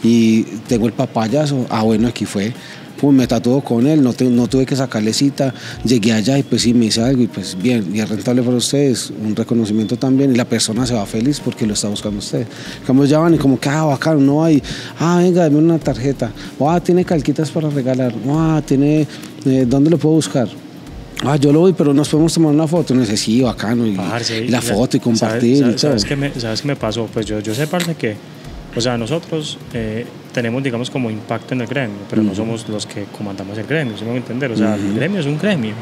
Y tengo el papayazo, ah bueno, aquí fue pum, me tatuó con él, no, te- no tuve que sacarle cita, llegué allá y pues sí me hice algo y pues bien, y es rentable para ustedes, un reconocimiento también y la persona se va feliz porque lo está buscando usted. Como ya van y como que, ah, bacano, no hay, ah, venga, dame una tarjeta, o ah, tiene calquitas para regalar, o ah, tiene, eh, ¿dónde lo puedo buscar? Ah, yo lo voy, pero nos podemos tomar una foto. Y uno dice, sí, bacano. Y, Parce, y la foto y compartir ¿sabes, y todo. ¿sabes, qué me, ¿Sabes qué me pasó? Pues yo, yo sé, parce, que, o sea, nosotros eh, tenemos, digamos, como impacto en el gremio, pero no somos los que comandamos el gremio, ¿sí me voy a entender? O sea, el gremio es un gremio,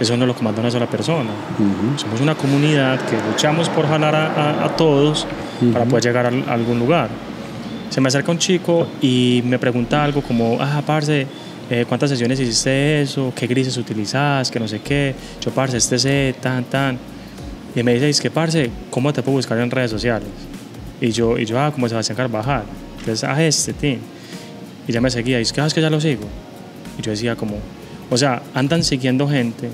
eso no lo comanda una sola persona. Ujú. Somos una comunidad que luchamos por jalar a, a- a todos para poder llegar a, a algún lugar. Se me acerca un chico y me pregunta algo como, ah, parce, eh, ¿cuántas sesiones hiciste eso? ¿Qué grises utilizas? Que no sé qué. Yo, parce, este sé, tan, tan. Y me dice, es que, parce, ¿cómo te puedo buscar en redes sociales? Y yo, y yo ah, como Sebastián Carvajal. Entonces, ah, este, tin. Y ya me seguía, y es que, ah, es que ya lo sigo. Y yo decía como, o sea, andan siguiendo gente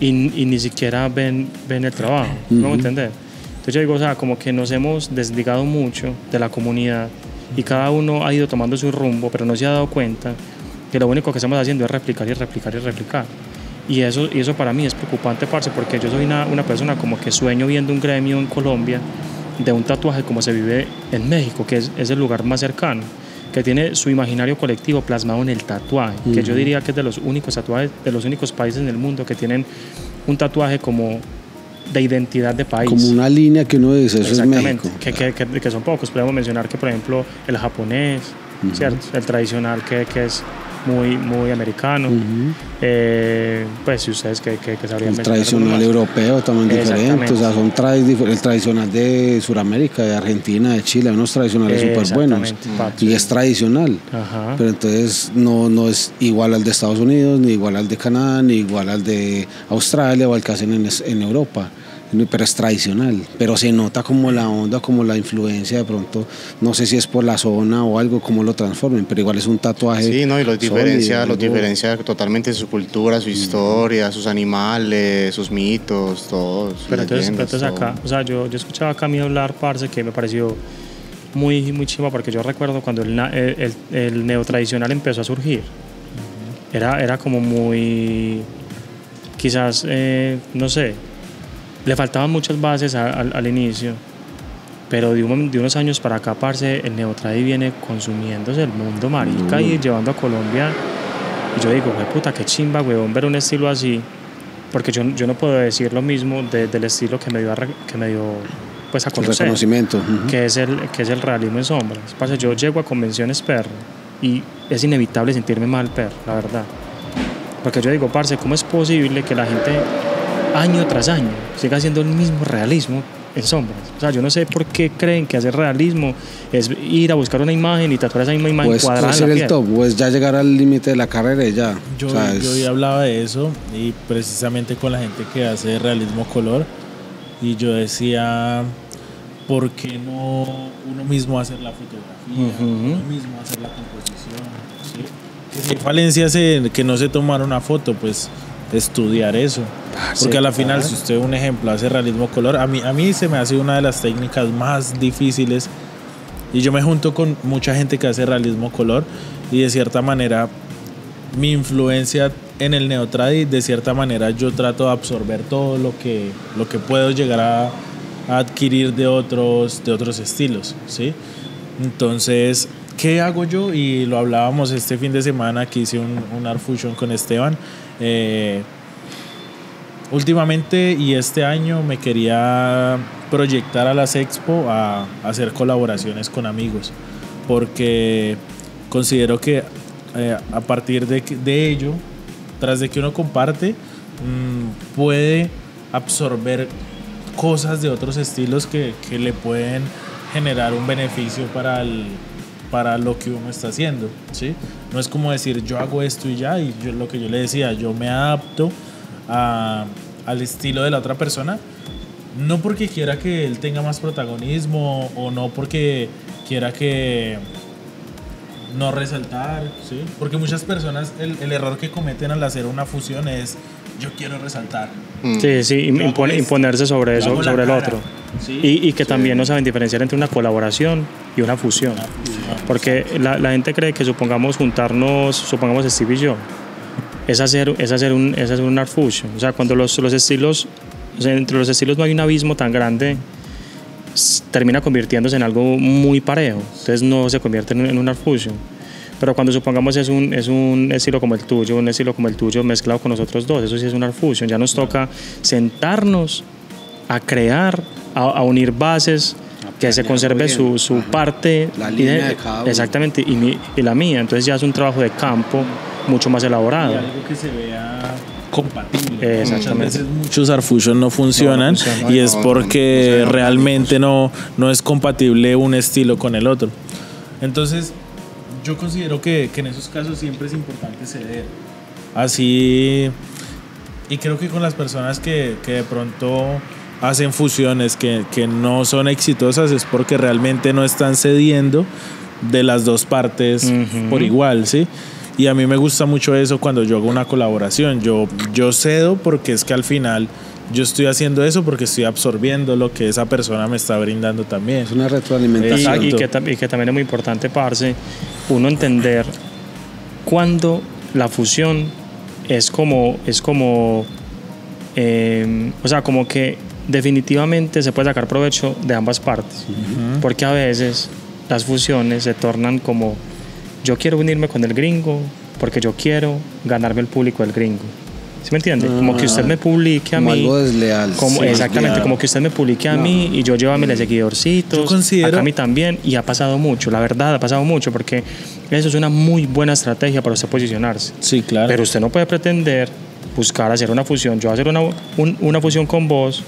y, y ni siquiera ven, ven el trabajo, ¿me hago Ujú. entender? Entonces yo digo, o sea, como que nos hemos desligado mucho de la comunidad y cada uno ha ido tomando su rumbo, pero no se ha dado cuenta que lo único que estamos haciendo es replicar y replicar y replicar. Y eso, y eso para mí es preocupante, parce, porque yo soy una, una persona como que sueño viendo un gremio en Colombia de un tatuaje como se vive en México, que es, es el lugar más cercano, que tiene su imaginario colectivo plasmado en el tatuaje, que yo diría que es de los únicos tatuajes, de los únicos países en el mundo que tienen un tatuaje como de identidad de país. Como una línea que uno dice, eso es México. que, que, que- que son pocos. Podemos mencionar que, por ejemplo, el japonés, Ujú. ¿cierto? El tradicional que, que es muy, muy americano. Eh, pues si ustedes que, que, que sabrían El tradicional europeo también diferente, o sea, son difer- el tradicional de Sudamérica, de Argentina, de Chile, unos tradicionales súper buenos y es tradicional, Ajá. pero entonces no, no es igual al de Estados Unidos, ni igual al de Canadá, ni igual al de Australia o al que hacen en, en Europa, pero es tradicional, pero se nota como la onda, como la influencia de pronto, no sé si es por la zona o algo, cómo lo transformen, pero igual es un tatuaje. Sí, no, y los sólido, diferencia, los algo- diferencia totalmente su cultura, su historia, sus animales, sus mitos, todos. Pero entonces, leyendas, entonces todo. acá, o sea, yo, yo escuchaba a Camilo hablar, parce, que me pareció muy, muy chiva, porque yo recuerdo cuando el, el, el neotradicional empezó a surgir. Era, era como muy, quizás, eh, no sé, le faltaban muchas bases a- al, al inicio, pero de, un- de unos años para acá, parce, el neotradi viene consumiéndose el mundo marica y llevando a Colombia. Y yo digo, "Jue puta, qué chimba, weón, ver un estilo así. Porque yo, yo no puedo decir lo mismo de- del estilo que me dio a, que me dio, pues, a el conocer, reconocimiento. que es, el, que es el realismo en sombras. Parce, yo llego a convenciones perro y es inevitable sentirme mal perro, la verdad. Porque yo digo, parce, ¿cómo es posible que la gente año tras año siga haciendo el mismo realismo en sombras? O sea, yo no sé por qué creen que hacer realismo es ir a buscar una imagen y tatuar esa misma imagen Pues cuadrada ser la el piel. top, pues ya llegar al límite de la carrera y ya. Yo, O sea, yo es- hoy hablaba de eso y precisamente con la gente que hace realismo color y yo decía, ¿por qué no uno mismo hacer la fotografía, uno mismo hacer la composición? ¿sí? Que si falencias en que no se tomar una foto, pues estudiar eso. Porque sí, a la final, si usted, un ejemplo, hace realismo color, a mí, a mí se me hace una de las técnicas más difíciles y yo me junto con mucha gente que hace realismo color y de cierta manera mi influencia en el neotradi, de cierta manera yo trato de absorber todo lo que, lo que puedo llegar a, a adquirir de otros, de otros estilos, ¿sí? Entonces, ¿qué hago yo? Y lo hablábamos este fin de semana que hice un, un Art Fusion con Esteban. Eh, últimamente y este año me quería proyectar a las expo a, hacer colaboraciones con amigos porque considero que eh, a partir de ello, tras de que uno comparte, mm, puede absorber cosas de otros estilos que, que le pueden generar un beneficio para, el, para lo que uno está haciendo. ¿sí? No es como decir yo hago esto y ya, y yo, lo que yo le decía, yo me adapto a- al estilo de la otra persona, no porque quiera que él tenga más protagonismo o no porque quiera que no resaltar, ¿sí? Porque muchas personas, el, el error que cometen al hacer una fusión es yo quiero resaltar. Sí, sí, impone- esto. imponerse sobre eso, sobre el otro. ¿sí? Y, y que también no saben diferenciar entre una colaboración y una fusión. Porque la, la gente cree que supongamos juntarnos, supongamos Steve y yo, es hacer, es hacer, un, es hacer un art fusion. O sea, cuando los, los estilos, o sea, entre los estilos no hay un abismo tan grande, termina convirtiéndose en algo muy parejo. Entonces no se convierte en, en un art fusion. Pero cuando supongamos es un, es un estilo como el tuyo, un estilo como el tuyo mezclado con nosotros dos, eso sí es un art fusion. Ya nos toca sentarnos a crear, a, a unir bases, que se conserve su, su parte. La y línea de cada uno. Exactamente, y, mi- y la mía. Entonces ya es un trabajo de campo mucho más Y elaborado. algo que se vea compatible. Eh, Muchas exactamente. veces muchos Art Fusion no funcionan No, no funcionan. y es No, porque no sean realmente no, no es compatible un estilo con el otro. Entonces, yo considero que, que en esos casos siempre es importante ceder. Así, y creo que con las personas que, que de pronto hacen fusiones que, que no son exitosas es porque realmente no están cediendo de las dos partes por igual, ¿sí? Y a mí me gusta mucho eso cuando yo hago una colaboración. Yo, yo cedo porque es que al final yo estoy haciendo eso porque estoy absorbiendo lo que esa persona me está brindando también. Es una retroalimentación. y que, tam- y que también es muy importante, parce, uno entender cuando la fusión es como, es como, eh, o sea, como que definitivamente se puede sacar provecho de ambas partes. Porque a veces las fusiones se tornan como, yo quiero unirme con el gringo porque yo quiero ganarme el público del gringo. ¿Sí me entiende? como que usted me publique a Como mí. algo desleal. Como, Sí, exactamente, claro. como que usted me publique a mí y yo llévame seguidorcitos. Yo considero- acá a mí también. Y ha pasado mucho, la verdad, ha pasado mucho porque eso es una muy buena estrategia para usted posicionarse. Sí, claro. Pero usted no puede pretender buscar hacer una fusión. Yo hacer una, un- una fusión con vos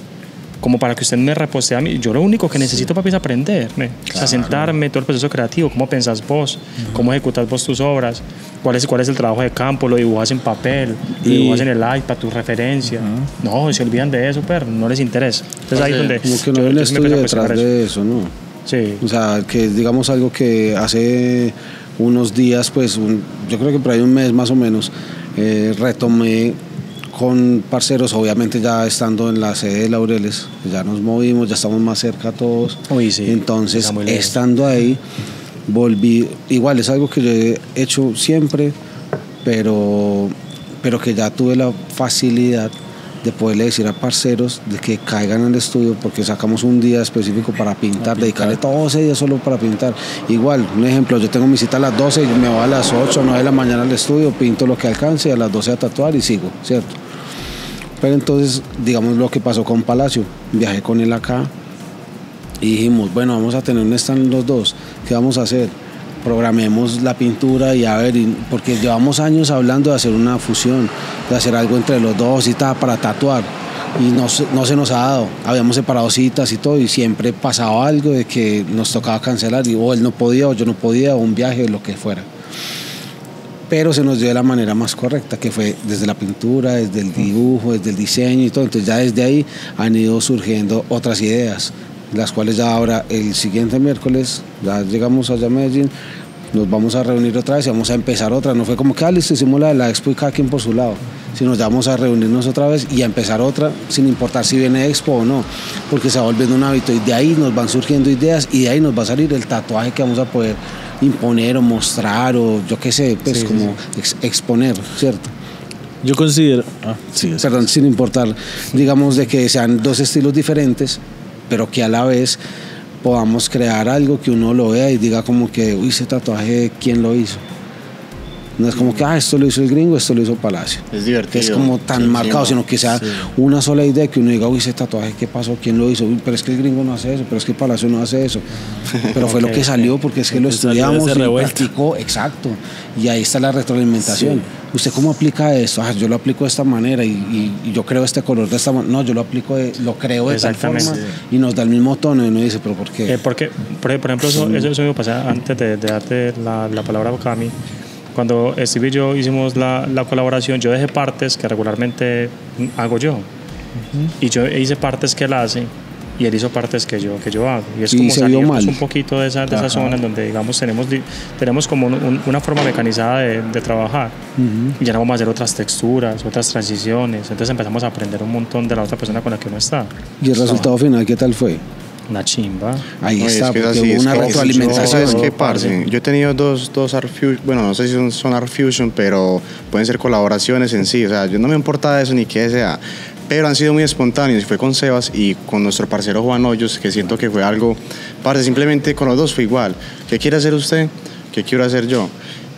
como para que usted me repostee a mí. Yo lo único que necesito, papi, es aprenderme. O sea, sentarme, todo el proceso creativo, cómo pensás vos, cómo ejecutas vos tus obras, cuál es, cuál es el trabajo de campo, lo dibujas en papel, lo Y- dibujas en el iPad, tu referencia. No, se olvidan de eso, pero no les interesa. Entonces ahí es donde... Como que no yo- un yo sí estudio detrás de eso, ¿no? Sí. O sea, que digamos algo que hace unos días, pues un- yo creo que por ahí un mes más o menos, eh, retomé con parceros, obviamente ya estando en la sede de Laureles, ya nos movimos, ya estamos más cerca todos. Uy, sí, Entonces, estando ahí, volví, igual es algo que yo he hecho siempre, pero, pero que ya tuve la facilidad de poderle decir a parceros de que caigan al estudio porque sacamos un día específico para pintar, dedicarle todo ese día solo para pintar. Igual, un ejemplo, yo tengo mi cita a las 12 y me voy a las 8 o 9 de la mañana al estudio, pinto lo que alcance, a las 12 a tatuar y sigo, ¿cierto? Pero entonces, digamos lo que pasó con Palacio, viajé con él acá y dijimos, bueno, vamos a tener un stand los dos, ¿qué vamos a hacer? Programemos la pintura y a ver, porque llevamos años hablando de hacer una fusión, de hacer algo entre los dos y tal, para tatuar. Y no, no se nos ha dado. Habíamos separado citas y todo, y siempre pasaba algo de que nos tocaba cancelar, y o él no podía, o yo no podía, o un viaje, o lo que fuera pero se nos dio de la manera más correcta, que fue desde la pintura, desde el dibujo, desde el diseño y todo. Entonces ya desde ahí han ido surgiendo otras ideas, las cuales ya ahora el siguiente miércoles, ya llegamos allá a Medellín, nos vamos a reunir otra vez y vamos a empezar otra. No fue como que, ah, listo, hicimos la de la expo y cada quien por su lado, sino ya vamos a reunirnos otra vez y a empezar otra, sin importar si viene expo o no, porque se va volviendo un hábito y de ahí nos van surgiendo ideas y de ahí nos va a salir el tatuaje que vamos a poder imponer o mostrar o yo qué sé, pues Sí, sí, como ex- exponer, ¿cierto? Yo considero. Ah, sí, Perdón, sin importar, digamos, de que sean dos estilos diferentes, pero que a la vez podamos crear algo que uno lo vea y diga como que, uy, ese tatuaje, ¿quién lo hizo? No es como que, ah, esto lo hizo el gringo, esto lo hizo Palacio. Es divertido. Que es como tan Sí, marcado, sí, sino que sea una sola idea que uno diga, uy, ese tatuaje, ¿qué pasó? ¿Quién lo hizo? Uy, pero es que el gringo no hace eso, pero es que Palacio no hace eso. (laughs) Pero fue lo que salió porque es que lo estudiamos y practicó, exacto. Y ahí está la retroalimentación. ¿Usted cómo aplica esto? Ah, yo lo aplico de esta manera y, y- y yo creo este color de esta manera. No, yo lo aplico, de- lo creo de tal forma y nos da el mismo tono y uno dice, pero ¿por qué? Eh, porque, por, ejemplo, eso, eso, eso me pasa antes de, de darte la, la palabra a Cami. Cuando Steve y yo hicimos la, la colaboración, yo dejé partes que regularmente hago yo. Y yo hice partes que él hace y él hizo partes que yo, que yo hago. Y es Y como se vio salir mal. un poquito de esa, de esa Ajá. zona en donde, digamos, tenemos, tenemos como un- un- una forma mecanizada de, de trabajar. Y ya no vamos a hacer otras texturas, otras transiciones. Entonces empezamos a aprender un montón de la otra persona con la que uno está. ¿Y el resultado final qué tal fue? Una chimba. Ahí No, está, es que es porque así, hubo es una que- retroalimentación. ¿Sabes qué, parce. parce? Yo he tenido dos, dos Art Fusion, bueno, no sé si son, son Art Fusion, pero pueden ser colaboraciones en sí. O sea, yo no me importa eso ni qué sea. Pero han sido muy espontáneos. Fue con Sebas y con nuestro parcero Juan Hoyos, que siento que fue algo, parce, simplemente con los dos fue igual. ¿Qué quiere hacer usted? ¿Qué quiero hacer yo?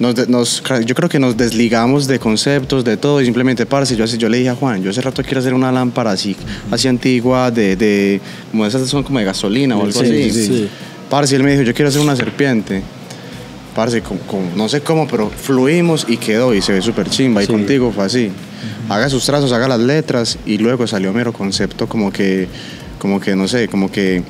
Nos, yo creo que nos desligamos de conceptos, de todo, y simplemente, parce, yo, yo le dije a Juan, yo hace rato quiero hacer una lámpara así, así antigua, de, de, como esas son como de gasolina o algo Sí, así. sí, sí. Parce, él me dijo, yo quiero hacer una serpiente. Parce, con- con- no sé cómo, pero fluimos y quedó y se ve súper chimba. Y Sí. contigo fue así. Haga sus trazos, haga las letras y luego salió mero concepto como que, como que, no sé, como que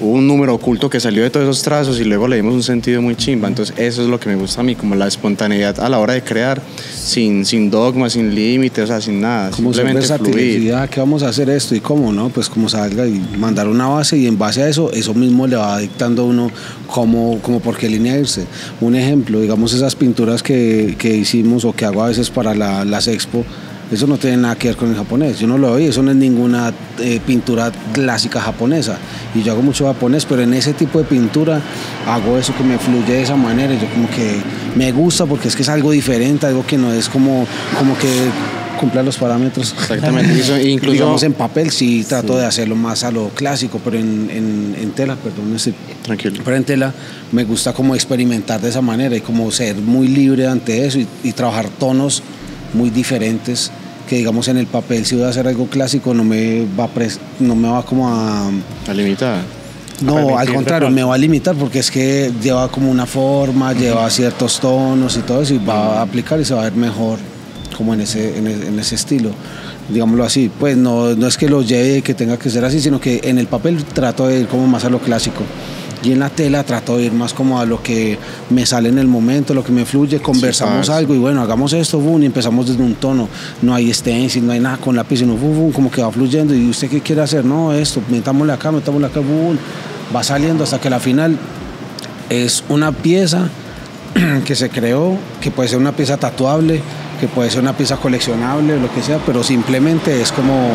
hubo un número oculto que salió de todos esos trazos y luego le dimos un sentido muy chimba. Entonces eso es lo que me gusta a mí, como la espontaneidad a la hora de crear, sin, sin dogmas, sin límites, o sea, sin nada. como simplemente fluir. ¿qué vamos a hacer esto? ¿Y cómo no? Pues como salga y mandar una base y en base a eso, eso mismo le va dictando a uno cómo, cómo por qué línea irse. Un ejemplo, digamos esas pinturas que, que hicimos o que hago a veces para la- las expo, eso no tiene nada que ver con el japonés. Yo no lo vi, eso no es ninguna eh, pintura clásica japonesa. Y yo hago mucho japonés, pero en ese tipo de pintura hago eso que me fluye de esa manera. y Yo como que me gusta porque es que es algo diferente, algo que no es como, como que cumpla los parámetros. Exactamente. (laughs) Eso incluso- Digamos en papel sí trato de hacerlo más a lo clásico, pero en, en, en tela, perdón, ese- Tranquilo. pero en tela me gusta como experimentar de esa manera y como ser muy libre ante eso y, y trabajar tonos muy diferentes que digamos en el papel si voy a hacer algo clásico no me va a pres- no me va como a La limitada. no permitir al contrario me va a limitar porque es que lleva como una forma lleva ciertos tonos y todo eso y va a aplicar y se va a ver mejor como en ese en, e- en ese estilo. Digámoslo así pues no, no es que lo lleve que tenga que ser así sino que en el papel trato de ir como más a lo clásico y en la tela trato de ir más como a lo que me sale en el momento, lo que me fluye, conversamos algo y bueno, hagamos esto, boom, y empezamos desde un tono, no hay stencil, no hay nada con lápiz, sino boom, boom, como que va fluyendo. Y usted qué quiere hacer, no, esto, metámosle acá, metámosle acá, boom, va saliendo hasta que la final es una pieza (clears throat) que se creó, que puede ser una pieza tatuable, que puede ser una pieza coleccionable, lo que sea, pero simplemente es como.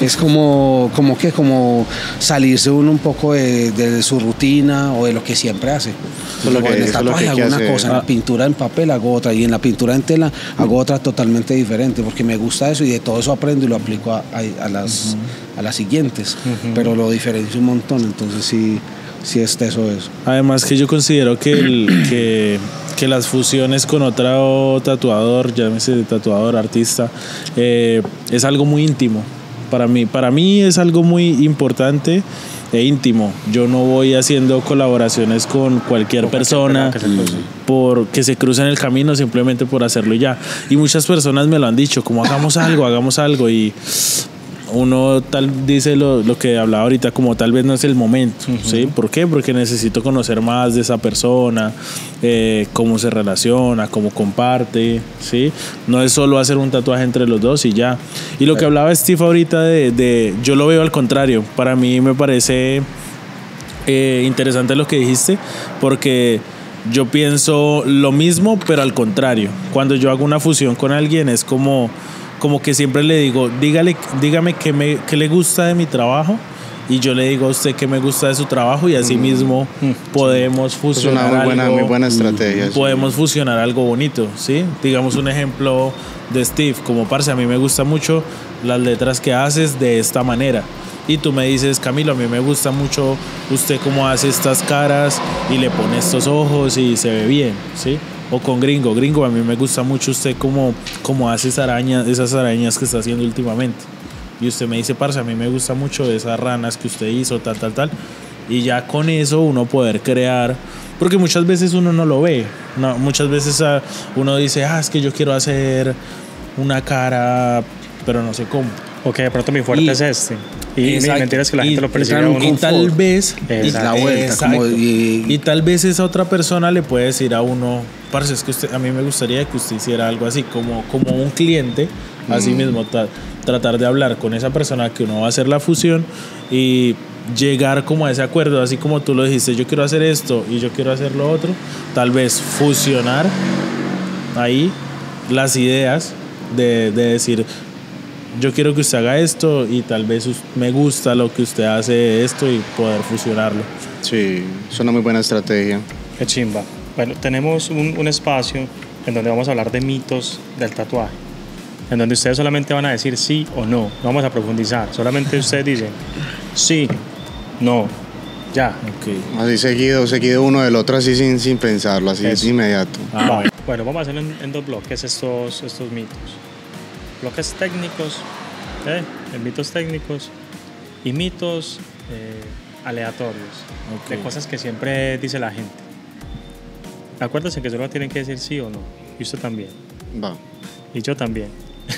Es como, como que, como salirse uno un poco de, de su rutina o de lo que siempre hace. Eso es lo que- en el es tatuaje hago una cosa, en la pintura en papel hago otra y en la pintura en tela hago otra totalmente diferente porque me gusta eso y de todo eso aprendo y lo aplico a, a- a las, a las siguientes. Pero lo diferencio un montón, entonces sí, sí es eso eso. Además que yo considero que, el- (coughs) que, que las fusiones con otro tatuador, llámese tatuador, artista, eh, es algo muy íntimo. Para mí, para mí es algo muy importante e íntimo. Yo no voy haciendo colaboraciones con cualquier persona que por que se cruce en el camino simplemente por hacerlo y ya. Y muchas personas me lo han dicho, como hagamos algo, hagamos algo y uno tal dice lo, lo que hablaba ahorita como tal vez no es el momento, ¿sí? ¿Por qué? Porque necesito conocer más de esa persona, eh, cómo se relaciona, cómo comparte, ¿sí? No es solo hacer un tatuaje entre los dos y ya. Y lo que hablaba Steve ahorita de, de yo lo veo al contrario, para mí me parece eh, interesante lo que dijiste, porque yo pienso lo mismo, pero al contrario. Cuando yo hago una fusión con alguien es como, como que siempre le digo, dígale, dígame qué, me, qué le gusta de mi trabajo. Y yo le digo a usted qué me gusta de su trabajo y así mismo podemos Es fusionar una muy buena, algo, muy buena estrategia. sí. podemos fusionar algo bonito, ¿sí? Digamos un ejemplo de Steve, como parce, a mí me gusta mucho las letras que haces de esta manera. y tú me dices, Camilo, a mí me gusta mucho usted cómo hace estas caras y le pone estos ojos y se ve bien, ¿sí? O con gringo, gringo, a mí me gusta mucho usted cómo, cómo hace esas arañas, esas arañas que está haciendo últimamente. Y usted me dice, parce, a mí me gusta mucho esas ranas que usted hizo, tal, tal, tal. Y ya con eso uno poder crear, porque muchas veces uno no lo ve. No, muchas veces ah, uno dice, ah, es que yo quiero hacer una cara, pero no sé cómo. Ok, de pronto mi fuerte Y- es este. Y Exacto. mentiras que la Y- gente lo percibe y a uno. Y tal vez. Y- La vuelta, como y- Y tal vez esa otra persona le puede decir a uno, parce, es que usted, a mí me gustaría que usted hiciera algo así, como, como un cliente, así mismo, tra- tratar de hablar con esa persona que uno va a hacer la fusión y llegar como a ese acuerdo, así como tú lo dijiste, yo quiero hacer esto y yo quiero hacer lo otro, tal vez fusionar ahí las ideas de, de decir, yo quiero que usted haga esto y tal vez me gusta lo que usted hace de esto y poder fusionarlo. Sí, es una muy buena estrategia. Qué chimba. Bueno, tenemos un, un espacio en donde vamos a hablar de mitos del tatuaje. En donde ustedes solamente van a decir sí o no. No vamos a profundizar. Solamente ustedes dicen sí, no, ya. Ok. Así seguido, seguido uno del otro, así sin, sin pensarlo, así Eso. inmediato. Ah, bueno. Bueno, vamos a hacer en, en dos bloques estos, estos mitos. Bloques técnicos, ¿eh? Mitos técnicos y mitos eh, aleatorios, de cosas que siempre dice la gente. Acuérdense que solo tienen que decir sí o no, y usted también, Va. y yo también.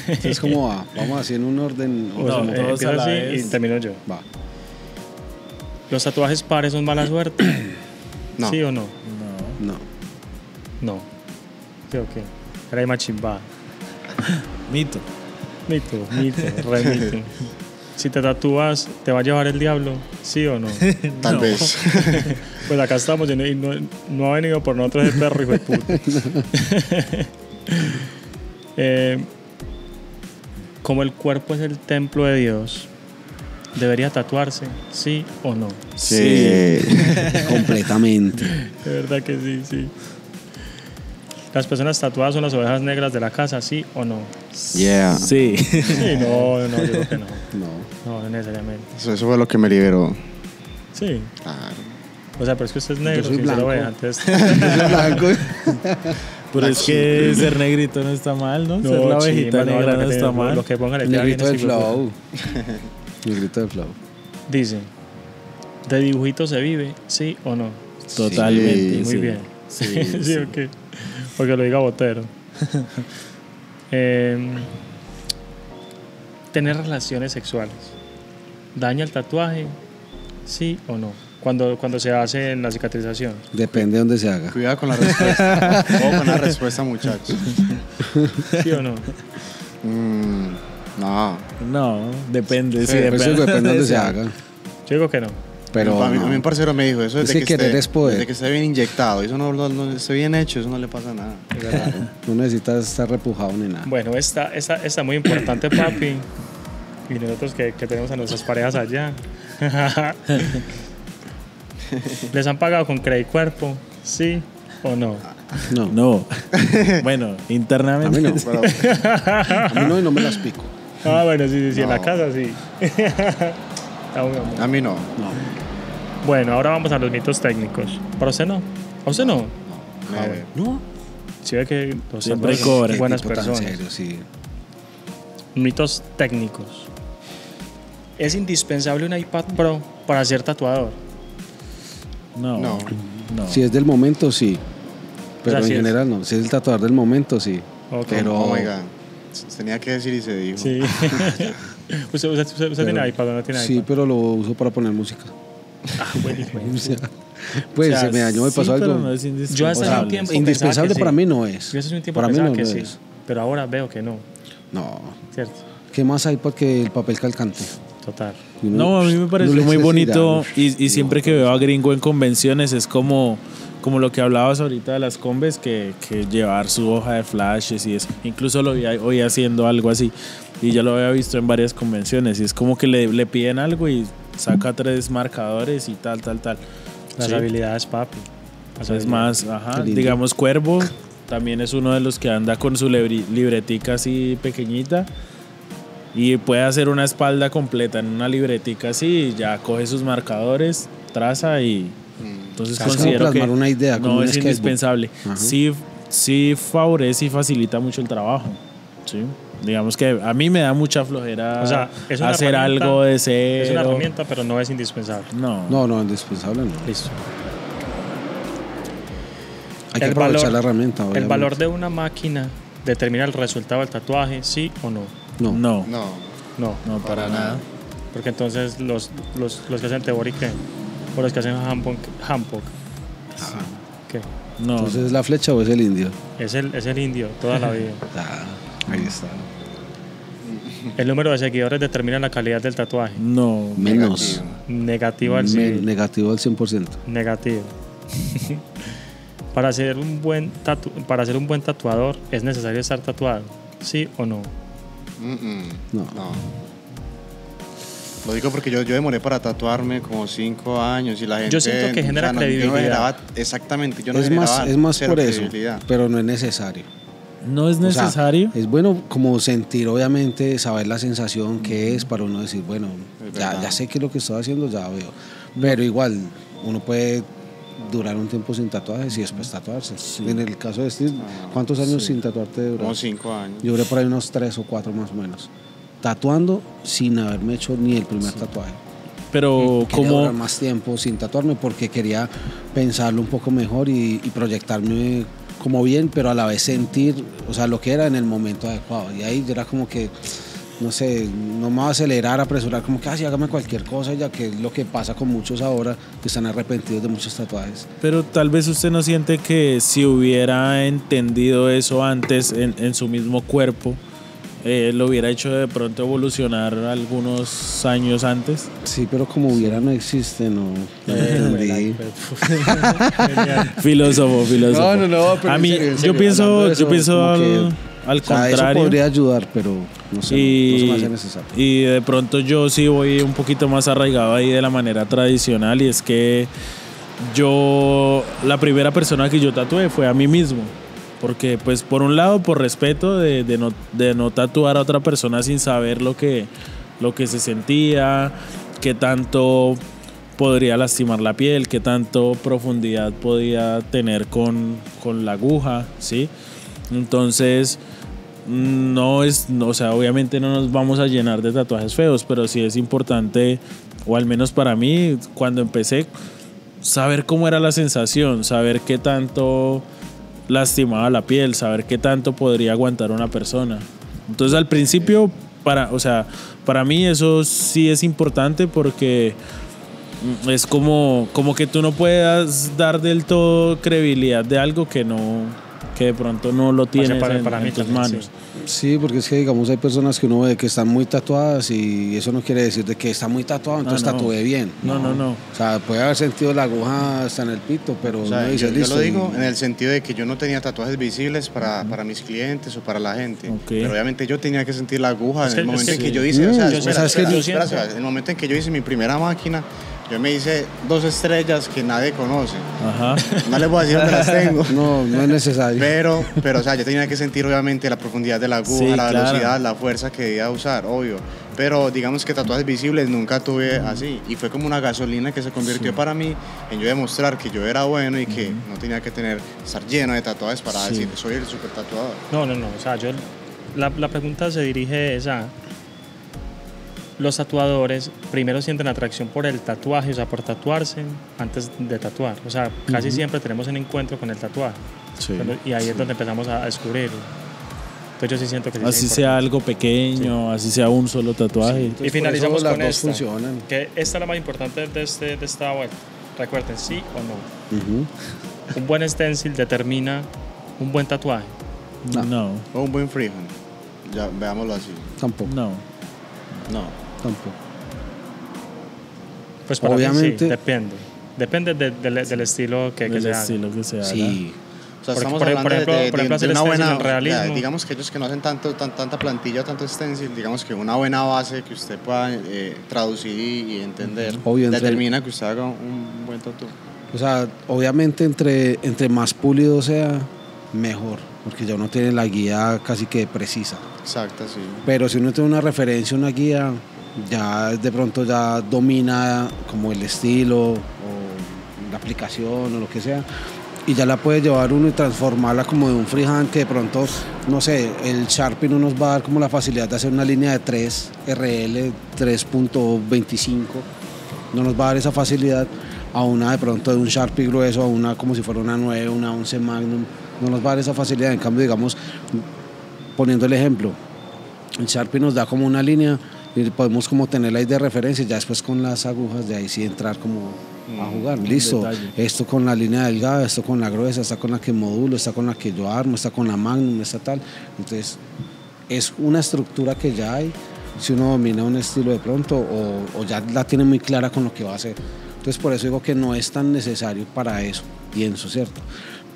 Entonces, ¿cómo va? Vamos así en un orden. O No, eh, así vez. y termino yo. Va. ¿Los tatuajes pares son mala suerte? (clears throat) No. ¿Sí o no? No. No. No. ¿Sí o qué? Era machimbada. (laughs) Mito. Mito, mito, re mito. (laughs) Si te tatúas, ¿te va a llevar el diablo? ¿Sí o no? (laughs) Tal No. vez. (laughs) Pues acá estamos y no, y no- no ha venido por nosotros el perro, hijo de puta. Eh, como el cuerpo es el templo de Dios, ¿debería tatuarse? ¿Sí o no? Sí. Completamente. De verdad que sí, sí. ¿Las personas tatuadas son las ovejas negras de la casa? ¿Sí o no? Yeah. Sí. Sí, no, no, yo creo que no. (laughs) No. No, no necesariamente. Eso, eso fue lo que me liberó. Sí. Claro. O sea, pero es que usted es negro, soy sin ser blanco. oveja, entonces... (laughs) Blanco. (laughs) Pero es que ser negrito no está mal, ¿no? ser la ovejita no, negra no está mal. Lo que pongan le El negrito del flow. El negrito del flow. Dice, ¿de dibujito se vive? ¿Sí o no? Totalmente. Muy sí. bien. Sí, Sí, sí. ok. Porque lo diga Botero. (laughs) Em, tener relaciones sexuales. ¿Daña el tatuaje? ¿Sí o no? Cuando, cuando se hace en la cicatrización. Depende de dónde se haga. Cuidado con la respuesta. (laughs) Ojo con la respuesta, muchachos. ¿Sí o no? Mm, no. No, depende. Sí, Pues depende, eso depende de dónde se haga. Yo digo que no. Pero a, mí, no. a mí un parcero me dijo eso Es desde que que, querer esté, es poder. desde que esté bien inyectado. Eso no, no, no esté bien hecho, eso no le pasa nada. (laughs) no necesitas estar repujado ni nada. Bueno, esta, esta, esta muy importante, papi. Y nosotros que, que tenemos a nuestras parejas allá. (laughs) ¿Les han pagado con Credit Cuerpo? ¿Sí o no? No. No. (laughs) bueno, A internamente. mí no. Pero, A mí no y no me las pico. Ah, bueno, sí, sí, sí, en la casa sí. Está muy amor. a mí no. No. Bueno, ahora vamos a los mitos técnicos. ¿Para usted no? ¿A usted no? Me- bueno. No. Sí ve que los Siempre cobran. buenas personas. serio, sí. Mitos técnicos. ¿Es indispensable un iPad Pro para ser tatuador? No. No. No. Si es del momento, sí. Pero O sea, en si es- general no. Si es el tatuador del momento, sí. Ok. Pero Oh my God. Tenía que decir y se dijo. Sí. (laughs) ¿Usted, usted, usted- usted tiene iPad o no tiene sí, iPad? pero lo uso para poner música. Ah, buenísimo. (laughs) O sea, pues O sea, se me dañó, me sí, pasó algo. no es. Yo hasta hace un O sea, tiempo indispensable para sí. mí no es. Yo hace un tiempo para mí no que lo sí, es. pero ahora veo que no, No. ¿cierto? ¿Qué más iPad que el papel calcante? Total. Uno- No, a mí me le muy bonito y, y siempre que veo a gringo en convenciones es como, como lo que hablabas ahorita de las combes, que, que llevar su hoja de flashes y eso. Incluso lo vi hoy haciendo algo así y ya lo había visto en varias convenciones y es como que le, le piden algo y saca tres marcadores y tal, tal, tal. Las Sí. habilidades, papi. Las Eso es habilidades. más, ajá, digamos Cuervo también es uno de los que anda con su libretica así pequeñita Y puede hacer una espalda completa en una libretica así, y ya coge sus marcadores, traza y entonces O sea, es como considero que una idea, no es sketchbook. indispensable. Ajá. Sí, sí favorece y facilita mucho el trabajo. ¿sí? Digamos que a mí me da mucha flojera O sea, es una hacer algo de cero. Es una herramienta, pero no es indispensable. No. No, no, indispensable no. Listo. Hay que El aprovechar valor- la herramienta. El obviamente. valor de una máquina determina el resultado del tatuaje, sí o no. No. No, No. No, no, para nada. porque entonces los, los, los que hacen Tebori, ¿qué? O los que hacen Hanpok. ¿Qué? No. Entonces, ¿es la flecha o es el indio? Es el, es el indio toda la (laughs) vida. Ah, ahí está. El número de seguidores determina la calidad del tatuaje. no. Menos. Negativo al Me- civil. negativo al 100%. Negativo. (laughs) para, ser un buen tatu- para ser un buen tatuador, ¿es necesario estar tatuado? ¿Sí o no? Mm, mm. No. Lo digo porque yo, yo demoré para tatuarme como cinco años y la gente... Yo siento que genera no- yo no credibilidad. generaba- exactamente, yo no es más, es más por eso, credibilidad. pero no es necesario. No es O sea, necesario. es bueno como sentir, obviamente, saber la sensación que es para uno decir, bueno, Es ya, ya sé que lo que estoy haciendo ya veo. Pero igual, uno puede durar un tiempo sin tatuajes y después tatuarse. En el caso de Steve, ¿cuántos años sin tatuarte duró? Como cinco años. Yo duré por ahí unos tres o cuatro más o menos. Tatuando sin haberme hecho ni el primer tatuaje. pero Quería como durar más tiempo sin tatuarme porque quería pensarlo un poco mejor y, y proyectarme como bien, pero a la vez sentir, o sea, lo que era en el momento adecuado. Y ahí yo era como que, no sé, no me va a acelerar, apresurar, como que así hágame cualquier cosa, ya que es lo que pasa con muchos ahora que están arrepentidos de muchos tatuajes. Pero tal vez usted no siente que si hubiera entendido eso antes en su mismo cuerpo, eh, lo hubiera hecho de pronto evolucionar algunos años antes. Sí, pero como hubiera no existe, no. entendí. (laughs) filósofo, filósofo. No, no, no, pero A en mí, serio, yo pienso, yo pienso al, que, al O sea, eso contrario. podría ayudar, pero no sé, no, no se y, me hace necesario. y de pronto yo sí voy un poquito más arraigado ahí de la manera tradicional y es que yo la primera persona que yo tatué fue a mí mismo porque pues por un lado por respeto de, no, de no tatuar a otra persona sin saber lo que, lo que se sentía qué tanto podría lastimar la piel qué tanto profundidad podía tener con, con la aguja sí entonces no es, no, o sea, obviamente no nos vamos a llenar de tatuajes feos, pero sí es importante, o al menos para mí, cuando empecé, saber cómo era la sensación, saber qué tanto lastimaba la piel, saber qué tanto podría aguantar una persona. Entonces al principio, para, o sea, para mí eso sí es importante porque mm, es como, como que tú no puedas dar del todo credibilidad de algo que no que de pronto no lo tienes para- en, para en mí tus también, manos. sí. Sí, porque es que digamos hay personas que uno ve que están muy tatuadas y eso no quiere decir de que está muy tatuado, entonces no. tatúe bien. No, no, no. O sea, puede haber sentido la aguja hasta en el pito, pero O sea, uno dice, yo, yo listo. lo digo y- en el sentido de que yo no tenía tatuajes visibles para, para mis clientes o para la gente. Pero obviamente yo tenía que sentir la aguja Es en el momento en que- yo hice. Mm, o sea, yo- espera, ¿sabes qué? espera, Yo espera, siento- espera. En el momento en que yo hice mi primera máquina, yo me hice dos estrellas que nadie conoce. Ajá. No les voy a decir dónde las tengo. (laughs) No, no es necesario. Pero, pero, o sea, yo tenía que sentir obviamente la profundidad de la aguja, Sí, la claro. velocidad, la fuerza que debía usar, obvio. Pero digamos que tatuajes visibles nunca tuve así. Y fue como una gasolina que se convirtió para mí en yo demostrar que yo era bueno y que no tenía que tener, estar lleno de tatuajes para Sí. decir, soy el super tatuador. No, no, no. O sea, yo, la, la pregunta se dirige es a los tatuadores primero sienten atracción por el tatuaje, o sea, por tatuarse antes de tatuar. O sea, casi siempre tenemos un encuentro con el tatuaje. Sí. Pero- Y ahí es donde empezamos a descubrirlo. Entonces yo sí siento que sí Así sea algo pequeño, así sea un solo tatuaje. Entonces, Y finalizamos con dos esta. funcionan. Que esta es la más importante de, este, de esta vuelta. Recuerden, sí o no. Ujú. Un buen stencil determina un buen tatuaje. No. No, O un buen freehand. Ya, veámoslo así. Tampoco, no. No. Tampoco. Pues para mí Obviamente- sí, depende. Depende de- de- del estilo que, que Del se haga. estilo que se haga. Sí. O sea, Por- estamos por- ejemplo- de, por ejemplo, de hacer una buena, en realismo. ya, digamos que ellos que no hacen tanto, tan- tanta plantilla, tanto stencil, digamos que una buena base que usted pueda eh, traducir y, y entender, Obvio, entre- determina que usted haga un buen tatu. O sea, obviamente entre, entre más pulido sea, mejor, porque ya uno tiene la guía casi que precisa. Exacto, sí. Pero si uno tiene una referencia, una guía, ya de pronto ya domina como el estilo o la aplicación o lo que sea. Y ya la puede llevar uno y transformarla como de un freehand que de pronto, no sé, el Sharpie no nos va a dar como la facilidad de hacer una línea de 3 RL 3.25. No nos va a dar esa facilidad a una de pronto de un Sharpie grueso, a una como si fuera una 9, una 11 Magnum. No nos va a dar esa facilidad. En cambio, digamos, poniendo el ejemplo, el Sharpie nos da como una línea y podemos como tenerla ahí de referencia y ya después con las agujas de ahí sí entrar como a jugar. Listo, detalle. esto con la línea delgada, esto con la gruesa, está con la que modulo, está con la que yo armo, está con la magnum, está tal. Entonces, es una estructura que ya hay, si uno domina un estilo de pronto o, o ya la tiene muy clara con lo que va a hacer. Entonces, por eso digo que no es tan necesario para eso, pienso, ¿cierto?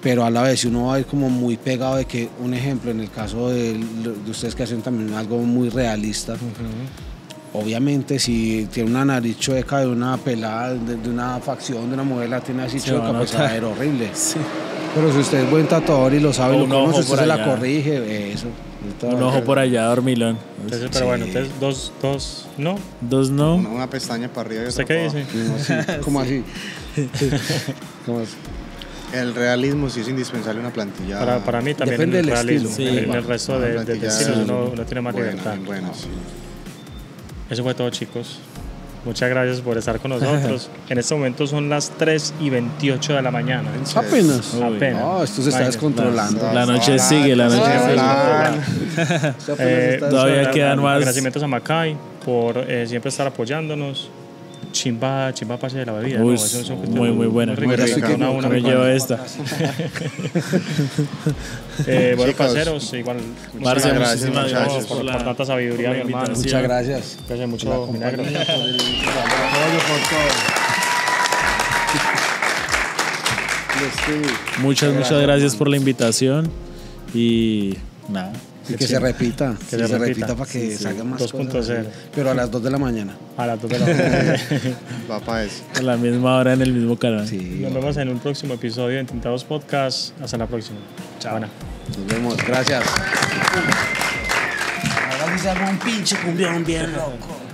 Pero a la vez, si uno va a ir como muy pegado de que, un ejemplo, en el caso de, de ustedes que hacen también algo muy realista, Obviamente, si tiene una nariz chueca de una pelada, de, de una facción, de una mujer la tiene así chueca, pues va a (laughs) horrible. Pero si usted es buen tatuador y lo sabe, O lo conoce, usted por se la corrige, eso. Un ojo por allá, dormilón. Entonces, pero bueno, entonces dos, dos, no. Dos no. Una, una pestaña para arriba y ¿Usted qué dice? ¿Cómo así? ¿Cómo (laughs) así? El realismo sí es indispensable una plantilla. Para, para mí también Depende en el del realismo. estilo. Sí. en el resto de, de, de uno, uno tiene más buena, libertad. buena, sí. Eso fue todo, chicos. Muchas gracias por estar con nosotros. (laughs) en este momento son las 3 y 28 de la mañana. Apenas. Uy, Apenas. No, esto se está descontrolando. La noche sigue, la noche Ah, sigue. apenas Eh, todavía quedan más. Agradecimientos a Macay por eh, siempre estar apoyándonos. Chimba, chimba pase de la bebida. Uy, muy, muy buena. Muy rica. Cada una, una Me rica. llevo esta. (laughs) Eh, bueno, Chicos. parceros, igual. Parce, gracias, muchísimas muchachos, gracias por, por, por la, tanta sabiduría, por la hermano. Muchas gracias. Gracias mucho, Por la milagro. compañía, por el, apoyo, por todo. Muchas, muchas gracias por la invitación. Y nada. Y que se repita, que, se se, repita. repita para que Sí, sí. salga más 2.0. cosas así. Pero a las 2 de la mañana. A las 2 de la (laughs) mañana. Va para eso. A la misma hora en el mismo canal. Sí. Nos vemos en un próximo episodio de Intentados Podcast. Hasta la próxima. Chao. Nos vemos. Gracias. Ahora sí se un pinche cumbión bien loco.